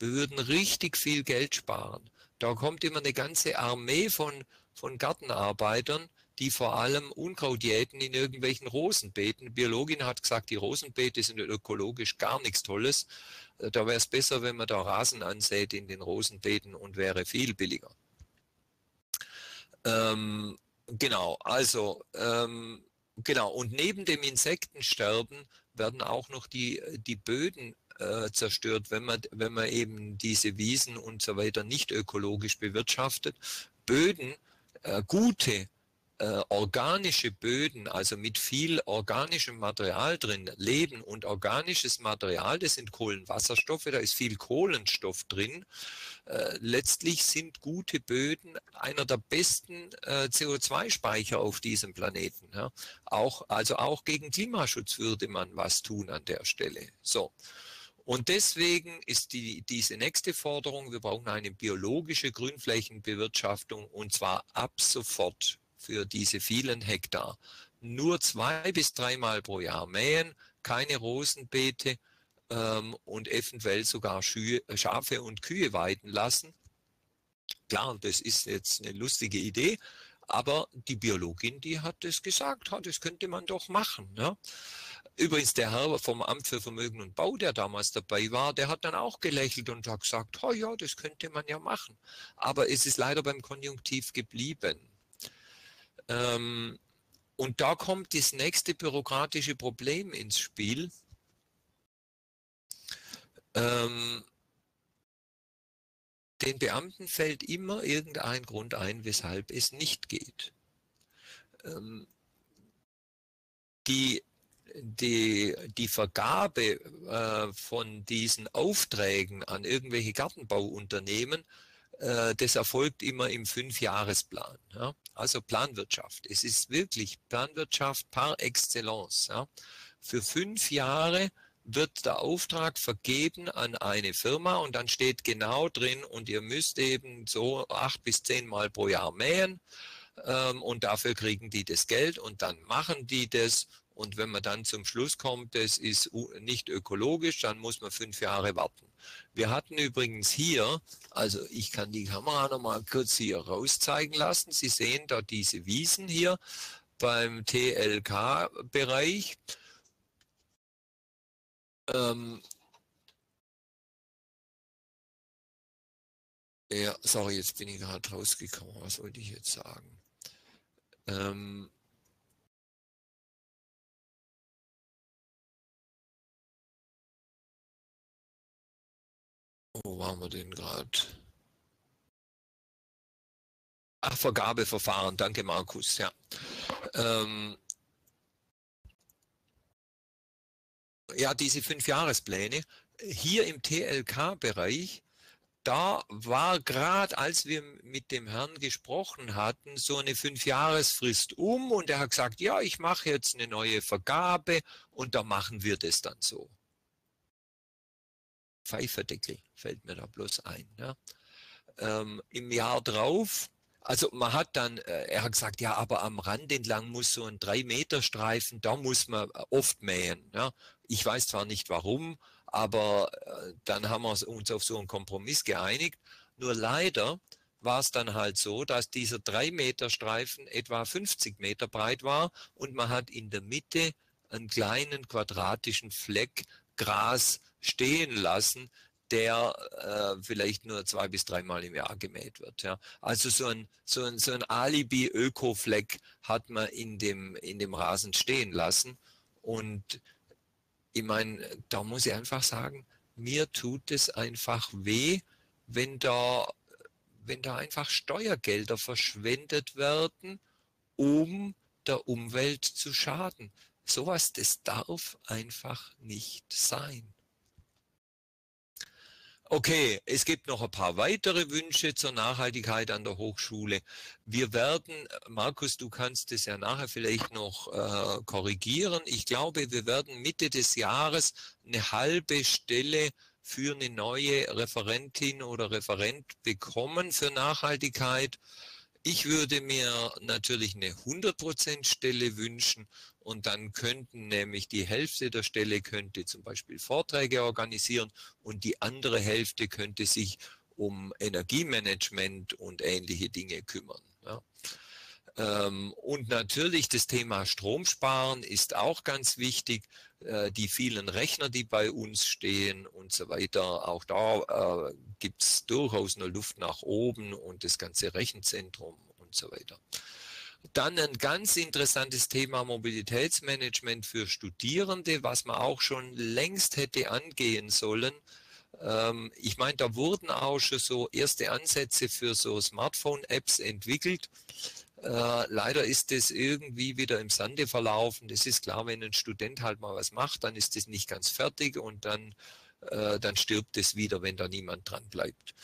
Wir würden richtig viel Geld sparen. Da kommt immer eine ganze Armee von, von Gartenarbeitern, die vor allem Unkraut jäten in irgendwelchen Rosenbeeten. Die Biologin hat gesagt, die Rosenbeete sind ökologisch gar nichts Tolles. Da wäre es besser, wenn man da Rasen ansät in den Rosenbeeten und wäre viel billiger. Ähm, genau, also ähm, genau. Und neben dem Insektensterben werden auch noch die, die Böden äh, zerstört, wenn man, wenn man eben diese Wiesen und so weiter nicht ökologisch bewirtschaftet. Böden, äh, gute äh, organische Böden, also mit viel organischem Material drin, Leben und organisches Material, das sind Kohlenwasserstoffe, da ist viel Kohlenstoff drin. Äh, letztlich sind gute Böden einer der besten äh, CO2-Speicher auf diesem Planeten. Ja. Auch, also auch gegen Klimaschutz würde man was tun an der Stelle. So. Und deswegen ist die, diese nächste Forderung, wir brauchen eine biologische Grünflächenbewirtschaftung und zwar ab sofort für diese vielen Hektar. Nur zwei bis dreimal pro Jahr mähen, keine Rosenbeete ähm, und eventuell sogar Schühe, Schafe und Kühe weiden lassen. Klar, das ist jetzt eine lustige Idee, aber die Biologin, die hat es gesagt, das könnte man doch machen. Ja. Übrigens, der Herr vom Amt für Vermögen und Bau, der damals dabei war, der hat dann auch gelächelt und hat gesagt, ja, das könnte man ja machen. Aber es ist leider beim Konjunktiv geblieben. Ähm, und da kommt das nächste bürokratische Problem ins Spiel. Ähm, den Beamten fällt immer irgendein Grund ein, weshalb es nicht geht. Ähm, die, die, die Vergabe äh, von diesen Aufträgen an irgendwelche Gartenbauunternehmen, das erfolgt immer im Fünfjahresplan. Ja? Also Planwirtschaft. Es ist wirklich Planwirtschaft par excellence. Ja? Für fünf Jahre wird der Auftrag vergeben an eine Firma und dann steht genau drin und ihr müsst eben so acht bis zehn Mal pro Jahr mähen ähm, und dafür kriegen die das Geld und dann machen die das und wenn man dann zum Schluss kommt, das ist nicht ökologisch, dann muss man fünf Jahre warten. Wir hatten übrigens hier, also ich kann die Kamera nochmal kurz hier rauszeigen lassen. Sie sehen da diese Wiesen hier beim TLK-Bereich. Ähm, ja, sorry, jetzt bin ich gerade rausgekommen. Was wollte ich jetzt sagen? Ähm, wo waren wir denn gerade? Ach, Vergabeverfahren, danke Markus, ja. Ähm, ja, diese Fünfjahrespläne. Hier im TLK-Bereich, da war gerade, als wir mit dem Herrn gesprochen hatten, so eine Fünfjahresfrist um und er hat gesagt, ja, ich mache jetzt eine neue Vergabe und da machen wir das dann so. Pfeiferdeckel fällt mir da bloß ein. Ja. Ähm, Im Jahr drauf also man hat dann, äh, er hat gesagt, ja, aber am Rand entlang muss so ein drei Meter Streifen, da muss man äh, oft mähen. Ja. Ich weiß zwar nicht warum, aber äh, dann haben wir uns auf so einen Kompromiss geeinigt. Nur leider war es dann halt so, dass dieser drei Meter Streifen etwa 50 Meter breit war und man hat in der Mitte einen kleinen quadratischen Fleck Gras stehen lassen, der äh, vielleicht nur zwei bis dreimal im Jahr gemäht wird. Ja. Also so ein, so ein, so ein Alibi-Öko-Fleck hat man in dem, in dem Rasen stehen lassen. Und ich meine, da muss ich einfach sagen, mir tut es einfach weh, wenn da, wenn da einfach Steuergelder verschwendet werden, um der Umwelt zu schaden. Sowas, das darf einfach nicht sein. Okay, es gibt noch ein paar weitere Wünsche zur Nachhaltigkeit an der Hochschule. Wir werden, Markus, du kannst es ja nachher vielleicht noch äh, korrigieren. Ich glaube, wir werden Mitte des Jahres eine halbe Stelle für eine neue Referentin oder Referent bekommen für Nachhaltigkeit. Ich würde mir natürlich eine 100% Stelle wünschen und dann könnten nämlich die Hälfte der Stelle könnte zum Beispiel Vorträge organisieren und die andere Hälfte könnte sich um Energiemanagement und ähnliche Dinge kümmern. Ähm, und natürlich das Thema Stromsparen ist auch ganz wichtig. Äh, die vielen Rechner, die bei uns stehen und so weiter, auch da äh, gibt es durchaus noch Luft nach oben und das ganze Rechenzentrum und so weiter. Dann ein ganz interessantes Thema Mobilitätsmanagement für Studierende, was man auch schon längst hätte angehen sollen. Ähm, ich meine, da wurden auch schon so erste Ansätze für so Smartphone-Apps entwickelt. Äh, leider ist das irgendwie wieder im Sande verlaufen. Das ist klar, wenn ein Student halt mal was macht, dann ist das nicht ganz fertig und dann, äh, dann stirbt es wieder, wenn da niemand dran bleibt.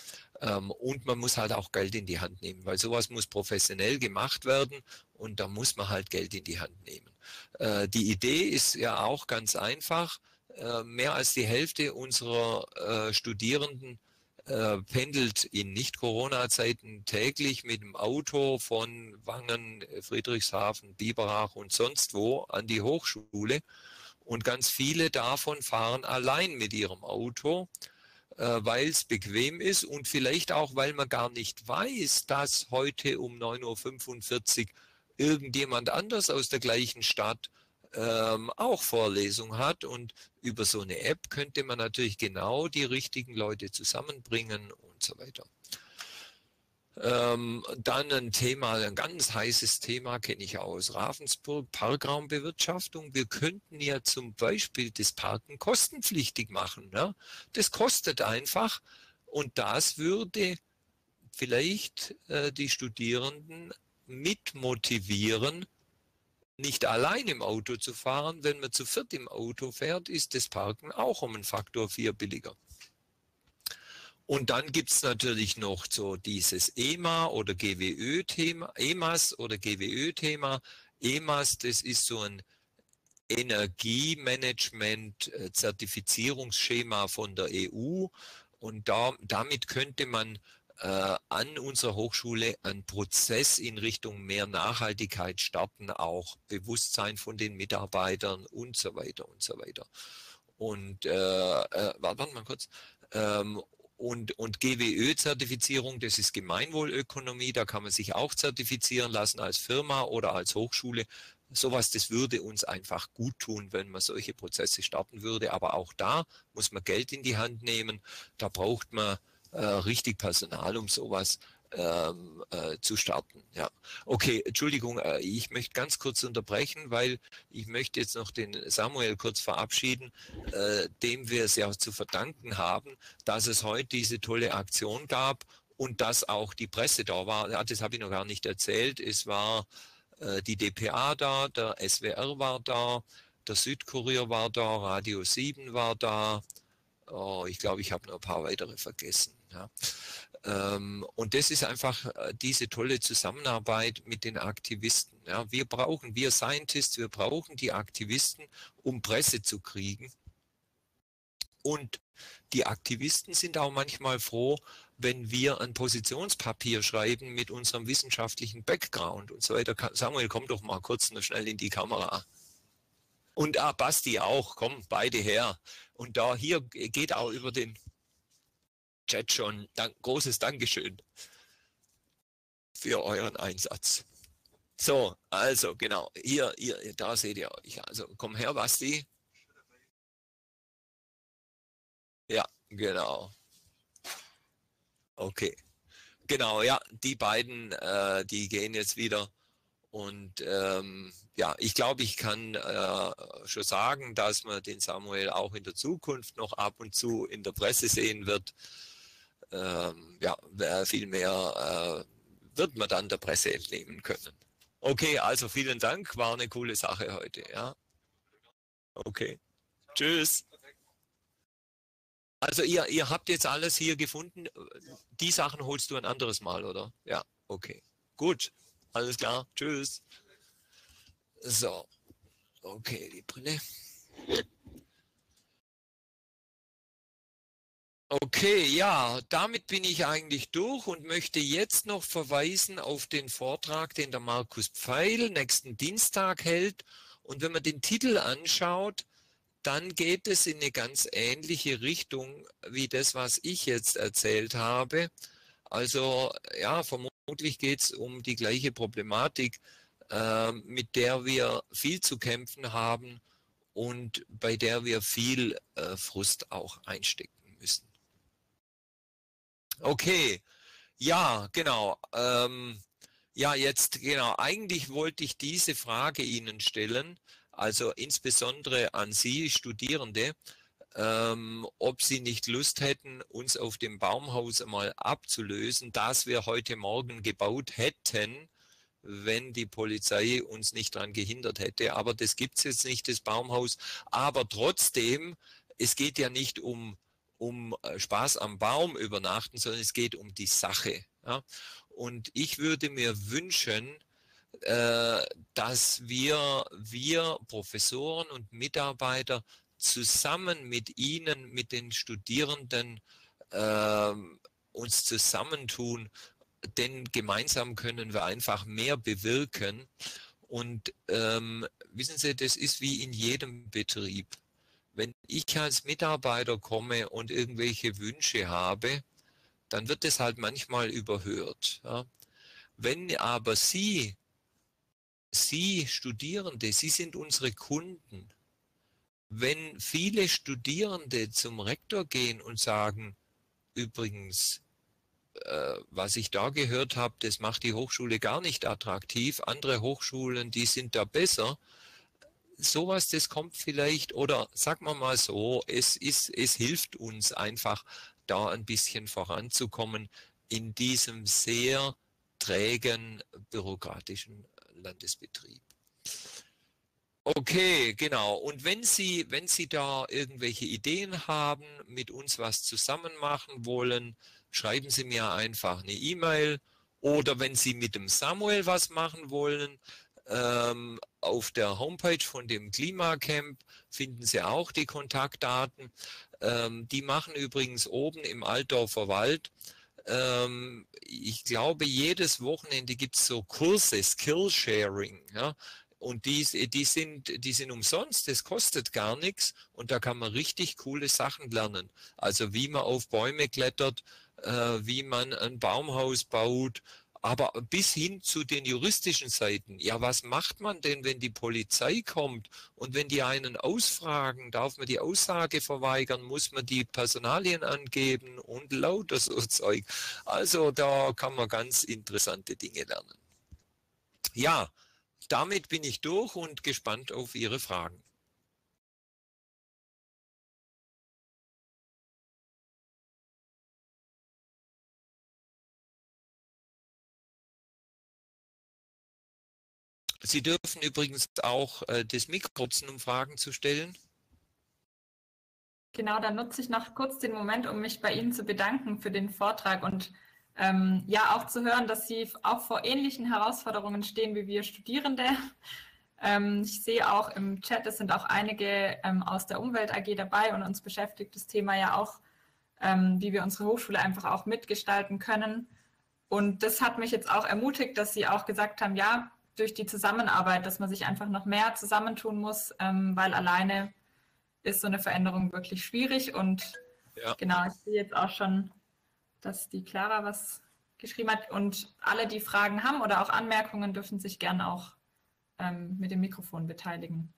Ähm, und man muss halt auch Geld in die Hand nehmen, weil sowas muss professionell gemacht werden und da muss man halt Geld in die Hand nehmen. Äh, die Idee ist ja auch ganz einfach. Äh, mehr als die Hälfte unserer äh, Studierenden äh, pendelt in Nicht-Corona-Zeiten täglich mit dem Auto von Wangen, Friedrichshafen, Biberach und sonst wo an die Hochschule. Und ganz viele davon fahren allein mit ihrem Auto, äh, weil es bequem ist und vielleicht auch, weil man gar nicht weiß, dass heute um 9.45 Uhr irgendjemand anders aus der gleichen Stadt ähm, auch Vorlesung hat. Und über so eine App könnte man natürlich genau die richtigen Leute zusammenbringen und so weiter. Ähm, dann ein Thema, ein ganz heißes Thema kenne ich aus Ravensburg, Parkraumbewirtschaftung. Wir könnten ja zum Beispiel das Parken kostenpflichtig machen. Ne? Das kostet einfach und das würde vielleicht äh, die Studierenden mit motivieren, nicht allein im Auto zu fahren. Wenn man zu viert im Auto fährt, ist das Parken auch um einen Faktor 4 billiger. Und dann gibt es natürlich noch so dieses EMA oder GWÖ-Thema, EMAS oder GWÖ-Thema. EMAS, das ist so ein Energiemanagement-Zertifizierungsschema äh, von der EU. Und da, damit könnte man äh, an unserer Hochschule einen Prozess in Richtung mehr Nachhaltigkeit starten, auch Bewusstsein von den Mitarbeitern und so weiter und so weiter. Und äh, äh, warte mal kurz. Ähm, und, und GWÖ-Zertifizierung, das ist Gemeinwohlökonomie, da kann man sich auch zertifizieren lassen als Firma oder als Hochschule. Sowas, das würde uns einfach gut tun, wenn man solche Prozesse starten würde. Aber auch da muss man Geld in die Hand nehmen. Da braucht man äh, richtig Personal, um sowas ähm, äh, zu starten. Ja, okay, Entschuldigung, äh, ich möchte ganz kurz unterbrechen, weil ich möchte jetzt noch den Samuel kurz verabschieden, äh, dem wir es ja zu verdanken haben, dass es heute diese tolle Aktion gab und dass auch die Presse da war. Ja, das habe ich noch gar nicht erzählt. Es war äh, die DPA da, der SWR war da, der Südkurier war da, Radio 7 war da. Oh, ich glaube, ich habe noch ein paar weitere vergessen. Ja. Ähm, und das ist einfach äh, diese tolle Zusammenarbeit mit den Aktivisten. Ja. Wir brauchen, wir Scientists, wir brauchen die Aktivisten, um Presse zu kriegen. Und die Aktivisten sind auch manchmal froh, wenn wir ein Positionspapier schreiben mit unserem wissenschaftlichen Background und so weiter. Samuel, komm doch mal kurz noch schnell in die Kamera. Und ah, Basti auch, komm, beide her. Und da hier geht auch über den Chat schon. Dank, großes Dankeschön für euren Einsatz. So, also genau, hier, hier, da seht ihr euch. Also komm her, Basti. Ja, genau. Okay. Genau, ja, die beiden, äh, die gehen jetzt wieder. Und ähm, ja, ich glaube, ich kann äh, schon sagen, dass man den Samuel auch in der Zukunft noch ab und zu in der Presse sehen wird ähm, ja, viel mehr äh, wird man dann der Presse entnehmen können. Okay, also vielen Dank, war eine coole Sache heute. Ja. Okay. Tschüss. Also ihr, ihr habt jetzt alles hier gefunden. Die Sachen holst du ein anderes Mal, oder? Ja, okay. Gut. Alles klar. Tschüss. So. Okay, die Brille. Okay, ja, damit bin ich eigentlich durch und möchte jetzt noch verweisen auf den Vortrag, den der Markus Pfeil nächsten Dienstag hält. Und wenn man den Titel anschaut, dann geht es in eine ganz ähnliche Richtung wie das, was ich jetzt erzählt habe. Also ja, vermutlich geht es um die gleiche Problematik, äh, mit der wir viel zu kämpfen haben und bei der wir viel äh, Frust auch einstecken. Okay, ja, genau. Ähm, ja, jetzt genau. Eigentlich wollte ich diese Frage Ihnen stellen, also insbesondere an Sie Studierende, ähm, ob Sie nicht Lust hätten, uns auf dem Baumhaus einmal abzulösen, das wir heute Morgen gebaut hätten, wenn die Polizei uns nicht daran gehindert hätte. Aber das gibt es jetzt nicht, das Baumhaus. Aber trotzdem, es geht ja nicht um um äh, Spaß am Baum übernachten, sondern es geht um die Sache. Ja? Und ich würde mir wünschen, äh, dass wir, wir Professoren und Mitarbeiter zusammen mit Ihnen, mit den Studierenden äh, uns zusammentun, denn gemeinsam können wir einfach mehr bewirken. Und ähm, wissen Sie, das ist wie in jedem Betrieb. Wenn ich als Mitarbeiter komme und irgendwelche Wünsche habe, dann wird es halt manchmal überhört. Ja. Wenn aber Sie, Sie Studierende, Sie sind unsere Kunden, wenn viele Studierende zum Rektor gehen und sagen, übrigens, äh, was ich da gehört habe, das macht die Hochschule gar nicht attraktiv, andere Hochschulen, die sind da besser, sowas, das kommt vielleicht, oder sagen wir mal so, es ist, es hilft uns einfach, da ein bisschen voranzukommen in diesem sehr trägen bürokratischen Landesbetrieb. Okay, genau. Und wenn Sie, wenn Sie da irgendwelche Ideen haben, mit uns was zusammen machen wollen, schreiben Sie mir einfach eine E-Mail oder wenn Sie mit dem Samuel was machen wollen, ähm, auf der Homepage von dem Klimacamp finden Sie auch die Kontaktdaten. Ähm, die machen übrigens oben im Altdorfer Wald ähm, ich glaube, jedes Wochenende gibt es so Kurse, Skillsharing. Ja? Und die, die, sind, die sind umsonst, das kostet gar nichts und da kann man richtig coole Sachen lernen. Also wie man auf Bäume klettert, äh, wie man ein Baumhaus baut, aber bis hin zu den juristischen Seiten. Ja, was macht man denn, wenn die Polizei kommt und wenn die einen ausfragen, darf man die Aussage verweigern, muss man die Personalien angeben und lauter so Zeug. Also da kann man ganz interessante Dinge lernen. Ja, damit bin ich durch und gespannt auf Ihre Fragen. Sie dürfen übrigens auch äh, das Mikro nutzen, um Fragen zu stellen. Genau, dann nutze ich noch kurz den Moment, um mich bei Ihnen zu bedanken für den Vortrag und ähm, ja auch zu hören, dass Sie auch vor ähnlichen Herausforderungen stehen wie wir Studierende. Ähm, ich sehe auch im Chat, es sind auch einige ähm, aus der Umwelt AG dabei und uns beschäftigt das Thema ja auch, ähm, wie wir unsere Hochschule einfach auch mitgestalten können. Und das hat mich jetzt auch ermutigt, dass Sie auch gesagt haben, ja, durch die Zusammenarbeit, dass man sich einfach noch mehr zusammentun muss, ähm, weil alleine ist so eine Veränderung wirklich schwierig. Und ja. genau, ich sehe jetzt auch schon, dass die Clara was geschrieben hat. Und alle, die Fragen haben oder auch Anmerkungen, dürfen sich gerne auch ähm, mit dem Mikrofon beteiligen.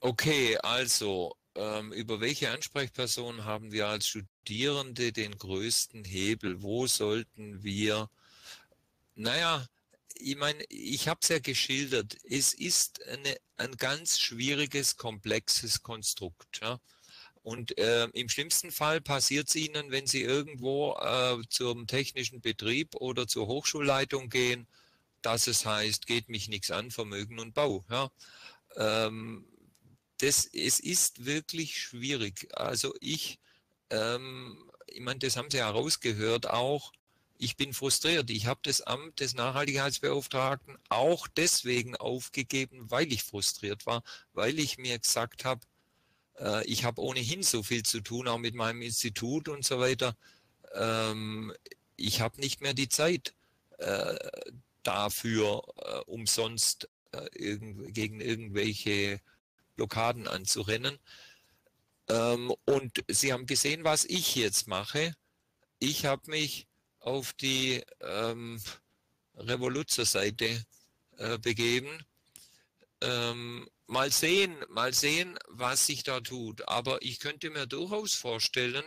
Okay, also ähm, über welche Ansprechpersonen haben wir als Studierende den größten Hebel? Wo sollten wir, naja, ich meine, ich habe es ja geschildert, es ist eine, ein ganz schwieriges, komplexes Konstrukt. Ja? Und äh, im schlimmsten Fall passiert es Ihnen, wenn Sie irgendwo äh, zum technischen Betrieb oder zur Hochschulleitung gehen, dass es heißt, geht mich nichts an, Vermögen und Bau. Ja? Ähm, das, es ist wirklich schwierig. Also ich, ähm, ich meine, das haben Sie herausgehört auch, ich bin frustriert. Ich habe das Amt des Nachhaltigkeitsbeauftragten auch deswegen aufgegeben, weil ich frustriert war, weil ich mir gesagt habe, äh, ich habe ohnehin so viel zu tun, auch mit meinem Institut und so weiter. Ähm, ich habe nicht mehr die Zeit äh, dafür, äh, umsonst äh, irgend, gegen irgendwelche Blockaden anzurennen. Ähm, und Sie haben gesehen, was ich jetzt mache. Ich habe mich auf die ähm, Revoluzzer-Seite äh, begeben. Ähm, mal sehen, mal sehen, was sich da tut. Aber ich könnte mir durchaus vorstellen,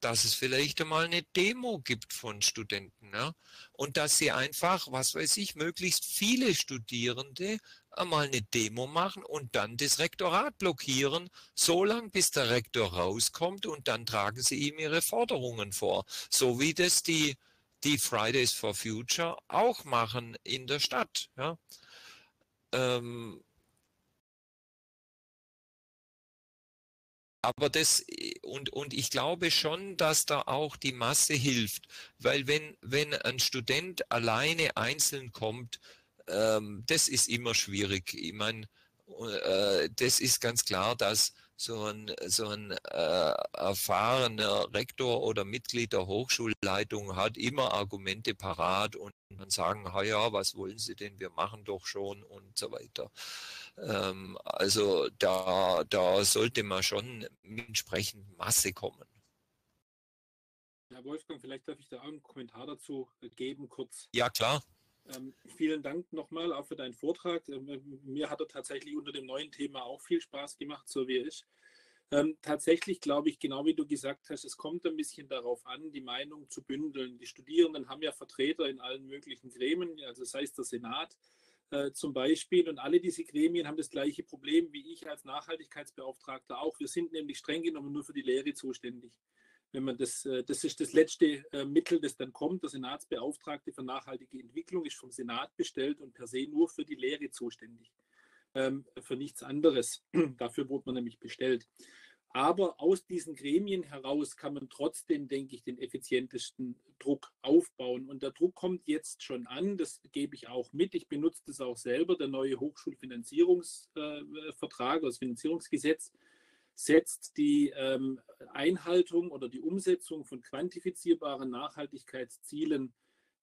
dass es vielleicht einmal eine Demo gibt von Studenten. Ja? Und dass sie einfach, was weiß ich, möglichst viele Studierende einmal eine Demo machen und dann das Rektorat blockieren, so lange bis der Rektor rauskommt und dann tragen sie ihm ihre Forderungen vor. So wie das die die Fridays for Future auch machen in der Stadt. Ja. Ähm, aber das, und, und ich glaube schon, dass da auch die Masse hilft, weil wenn, wenn ein Student alleine einzeln kommt, ähm, das ist immer schwierig. Ich meine, äh, das ist ganz klar, dass so ein, so ein äh, erfahrener Rektor oder Mitglied der Hochschulleitung hat immer Argumente parat und dann sagen, ja, was wollen Sie denn, wir machen doch schon und so weiter. Ähm, also da, da sollte man schon mit entsprechend Masse kommen. Herr Wolfgang, vielleicht darf ich da auch einen Kommentar dazu geben, kurz. Ja, klar. Ähm, vielen Dank nochmal auch für deinen Vortrag. Ähm, mir hat er tatsächlich unter dem neuen Thema auch viel Spaß gemacht, so wie ich. Ähm, tatsächlich glaube ich, genau wie du gesagt hast, es kommt ein bisschen darauf an, die Meinung zu bündeln. Die Studierenden haben ja Vertreter in allen möglichen Gremien, also sei es der Senat äh, zum Beispiel. Und alle diese Gremien haben das gleiche Problem wie ich als Nachhaltigkeitsbeauftragter auch. Wir sind nämlich streng genommen nur für die Lehre zuständig wenn man das, äh, das ist das letzte äh, Mittel, das dann kommt. Der Senatsbeauftragte für nachhaltige Entwicklung ist vom Senat bestellt und per se nur für die Lehre zuständig, ähm, für nichts anderes. Dafür wurde man nämlich bestellt. Aber aus diesen Gremien heraus kann man trotzdem, denke ich, den effizientesten Druck aufbauen. Und der Druck kommt jetzt schon an, das gebe ich auch mit. Ich benutze das auch selber, der neue Hochschulfinanzierungsvertrag, das Finanzierungsgesetz setzt die ähm, Einhaltung oder die Umsetzung von quantifizierbaren Nachhaltigkeitszielen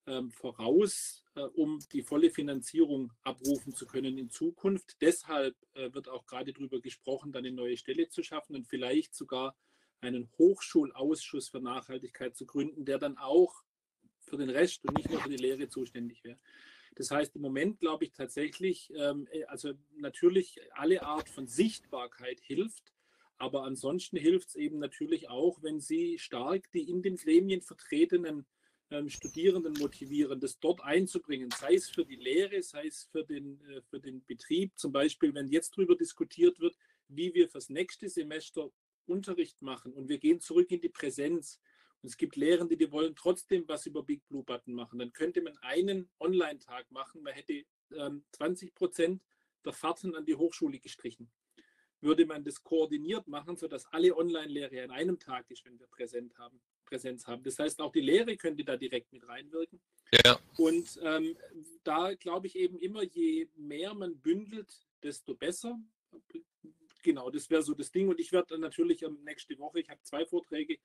ähm, voraus, äh, um die volle Finanzierung abrufen zu können in Zukunft. Deshalb äh, wird auch gerade darüber gesprochen, dann eine neue Stelle zu schaffen und vielleicht sogar einen Hochschulausschuss für Nachhaltigkeit zu gründen, der dann auch für den Rest und nicht nur für die Lehre zuständig wäre. Das heißt, im Moment glaube ich tatsächlich, ähm, äh, also natürlich alle Art von Sichtbarkeit hilft, aber ansonsten hilft es eben natürlich auch, wenn Sie stark die in den Gremien vertretenen ähm, Studierenden motivieren, das dort einzubringen, sei es für die Lehre, sei es für den, äh, für den Betrieb. Zum Beispiel, wenn jetzt darüber diskutiert wird, wie wir fürs nächste Semester Unterricht machen und wir gehen zurück in die Präsenz. Und es gibt Lehrende, die wollen trotzdem was über Big Blue Button machen. Dann könnte man einen Online-Tag machen. Man hätte ähm, 20 Prozent der Fahrten an die Hochschule gestrichen würde man das koordiniert machen, sodass alle Online-Lehre an einem Tag ist, wenn wir präsent haben, Präsenz haben. Das heißt, auch die Lehre könnte da direkt mit reinwirken. Ja. Und ähm, da glaube ich eben immer, je mehr man bündelt, desto besser. Genau, das wäre so das Ding. Und ich werde dann natürlich ähm, nächste Woche, ich habe zwei Vorträge,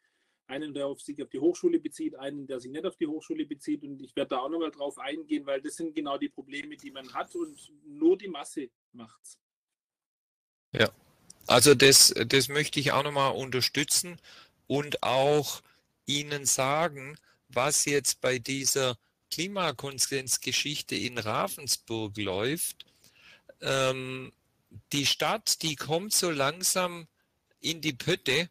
einen, der auf sich auf die Hochschule bezieht, einen, der sich nicht auf die Hochschule bezieht. Und ich werde da auch nochmal drauf eingehen, weil das sind genau die Probleme, die man hat und nur die Masse macht's. Ja, also das, das möchte ich auch nochmal unterstützen und auch Ihnen sagen, was jetzt bei dieser Klimakonsensgeschichte in Ravensburg läuft. Ähm, die Stadt, die kommt so langsam in die Pötte.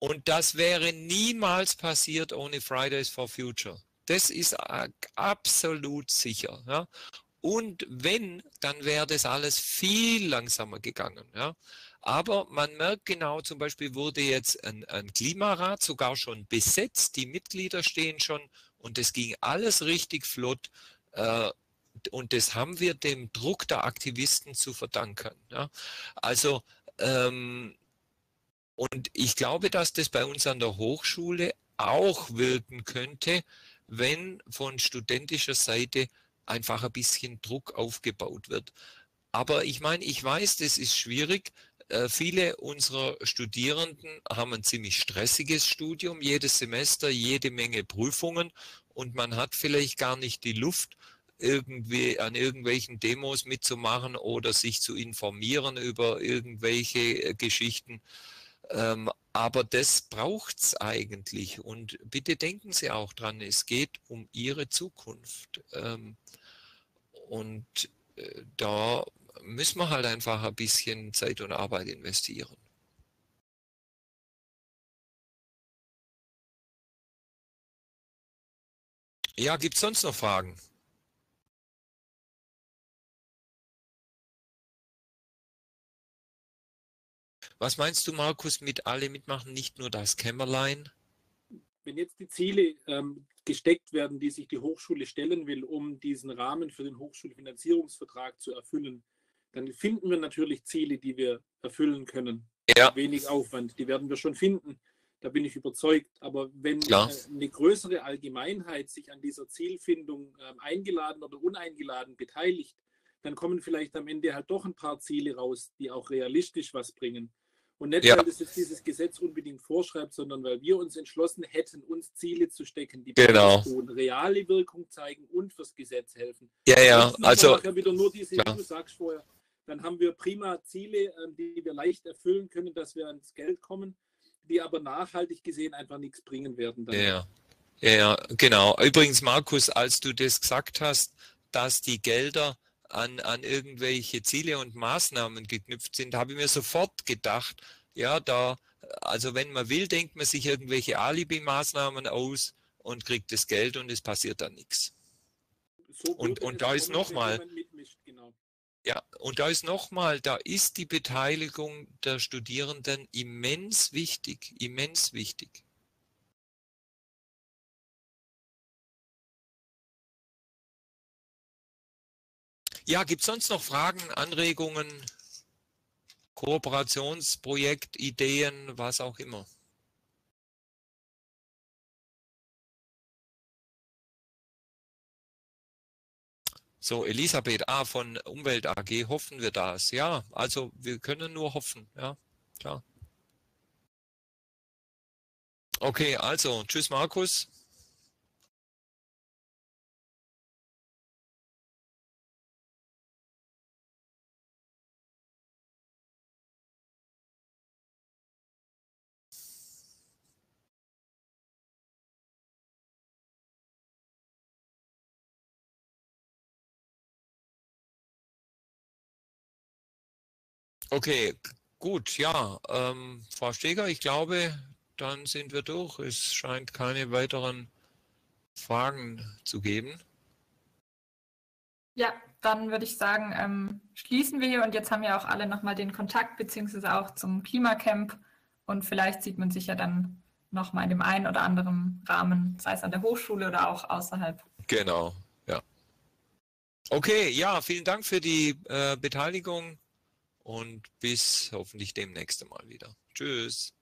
Und das wäre niemals passiert ohne Fridays for Future. Das ist absolut sicher. Ja? Und wenn, dann wäre das alles viel langsamer gegangen. Ja. Aber man merkt genau, zum Beispiel wurde jetzt ein, ein Klimarat sogar schon besetzt, die Mitglieder stehen schon und es ging alles richtig flott. Äh, und das haben wir dem Druck der Aktivisten zu verdanken. Ja. Also, ähm, und ich glaube, dass das bei uns an der Hochschule auch wirken könnte, wenn von studentischer Seite einfach ein bisschen Druck aufgebaut wird. Aber ich meine, ich weiß, das ist schwierig. Äh, viele unserer Studierenden haben ein ziemlich stressiges Studium, jedes Semester, jede Menge Prüfungen und man hat vielleicht gar nicht die Luft, irgendwie an irgendwelchen Demos mitzumachen oder sich zu informieren über irgendwelche äh, Geschichten. Ähm, aber das braucht es eigentlich. Und bitte denken Sie auch dran, es geht um Ihre Zukunft. Ähm, und äh, da müssen wir halt einfach ein bisschen Zeit und Arbeit investieren. Ja, gibt es sonst noch Fragen? Was meinst du, Markus, mit alle mitmachen, nicht nur das Kämmerlein? Wenn jetzt die Ziele ähm, gesteckt werden, die sich die Hochschule stellen will, um diesen Rahmen für den Hochschulfinanzierungsvertrag zu erfüllen, dann finden wir natürlich Ziele, die wir erfüllen können. Ja. Wenig Aufwand, die werden wir schon finden. Da bin ich überzeugt. Aber wenn Klar. Äh, eine größere Allgemeinheit sich an dieser Zielfindung ähm, eingeladen oder uneingeladen beteiligt, dann kommen vielleicht am Ende halt doch ein paar Ziele raus, die auch realistisch was bringen. Und nicht, Ja. weil das jetzt dieses Gesetz unbedingt vorschreibt, sondern weil wir uns entschlossen hätten, uns Ziele zu stecken, die Genau. tun, reale Wirkung zeigen und fürs Gesetz helfen. Ja, ja, also wieder nur diese, wie du sagst vorher, dann haben wir prima Ziele, ähm, die wir leicht erfüllen können, dass wir ans Geld kommen, die aber nachhaltig gesehen einfach nichts bringen werden. Dann. Ja, ja, ja, genau. Übrigens, Markus, als du das gesagt hast, dass die Gelder an, an irgendwelche Ziele und Maßnahmen geknüpft sind, habe ich mir sofort gedacht, ja, da, also wenn man will, denkt man sich irgendwelche Alibi-Maßnahmen aus und kriegt das Geld und es passiert dann nichts. So Und- und da ist kommen, noch wenn mal- jemand mitmischt, genau. Ja, und da ist nochmal, da ist die Beteiligung der Studierenden immens wichtig, immens wichtig. Ja, gibt es sonst noch Fragen, Anregungen, Kooperationsprojekt, Ideen, was auch immer? So, Elisabeth A. von Umwelt AG, hoffen wir das. Ja, also wir können nur hoffen, ja, klar. Okay, also, tschüss Markus. Okay, gut, ja. Ähm, Frau Steger, ich glaube, dann sind wir durch. Es scheint keine weiteren Fragen zu geben. Ja, dann würde ich sagen, ähm, schließen wir hier und jetzt haben ja auch alle nochmal den Kontakt beziehungsweise auch zum Klimacamp und vielleicht sieht man sich ja dann nochmal in dem einen oder anderen Rahmen, sei es an der Hochschule oder auch außerhalb. Genau, ja. Okay, ja, vielen Dank für die äh, Beteiligung und bis hoffentlich demnächst mal wieder. Tschüss.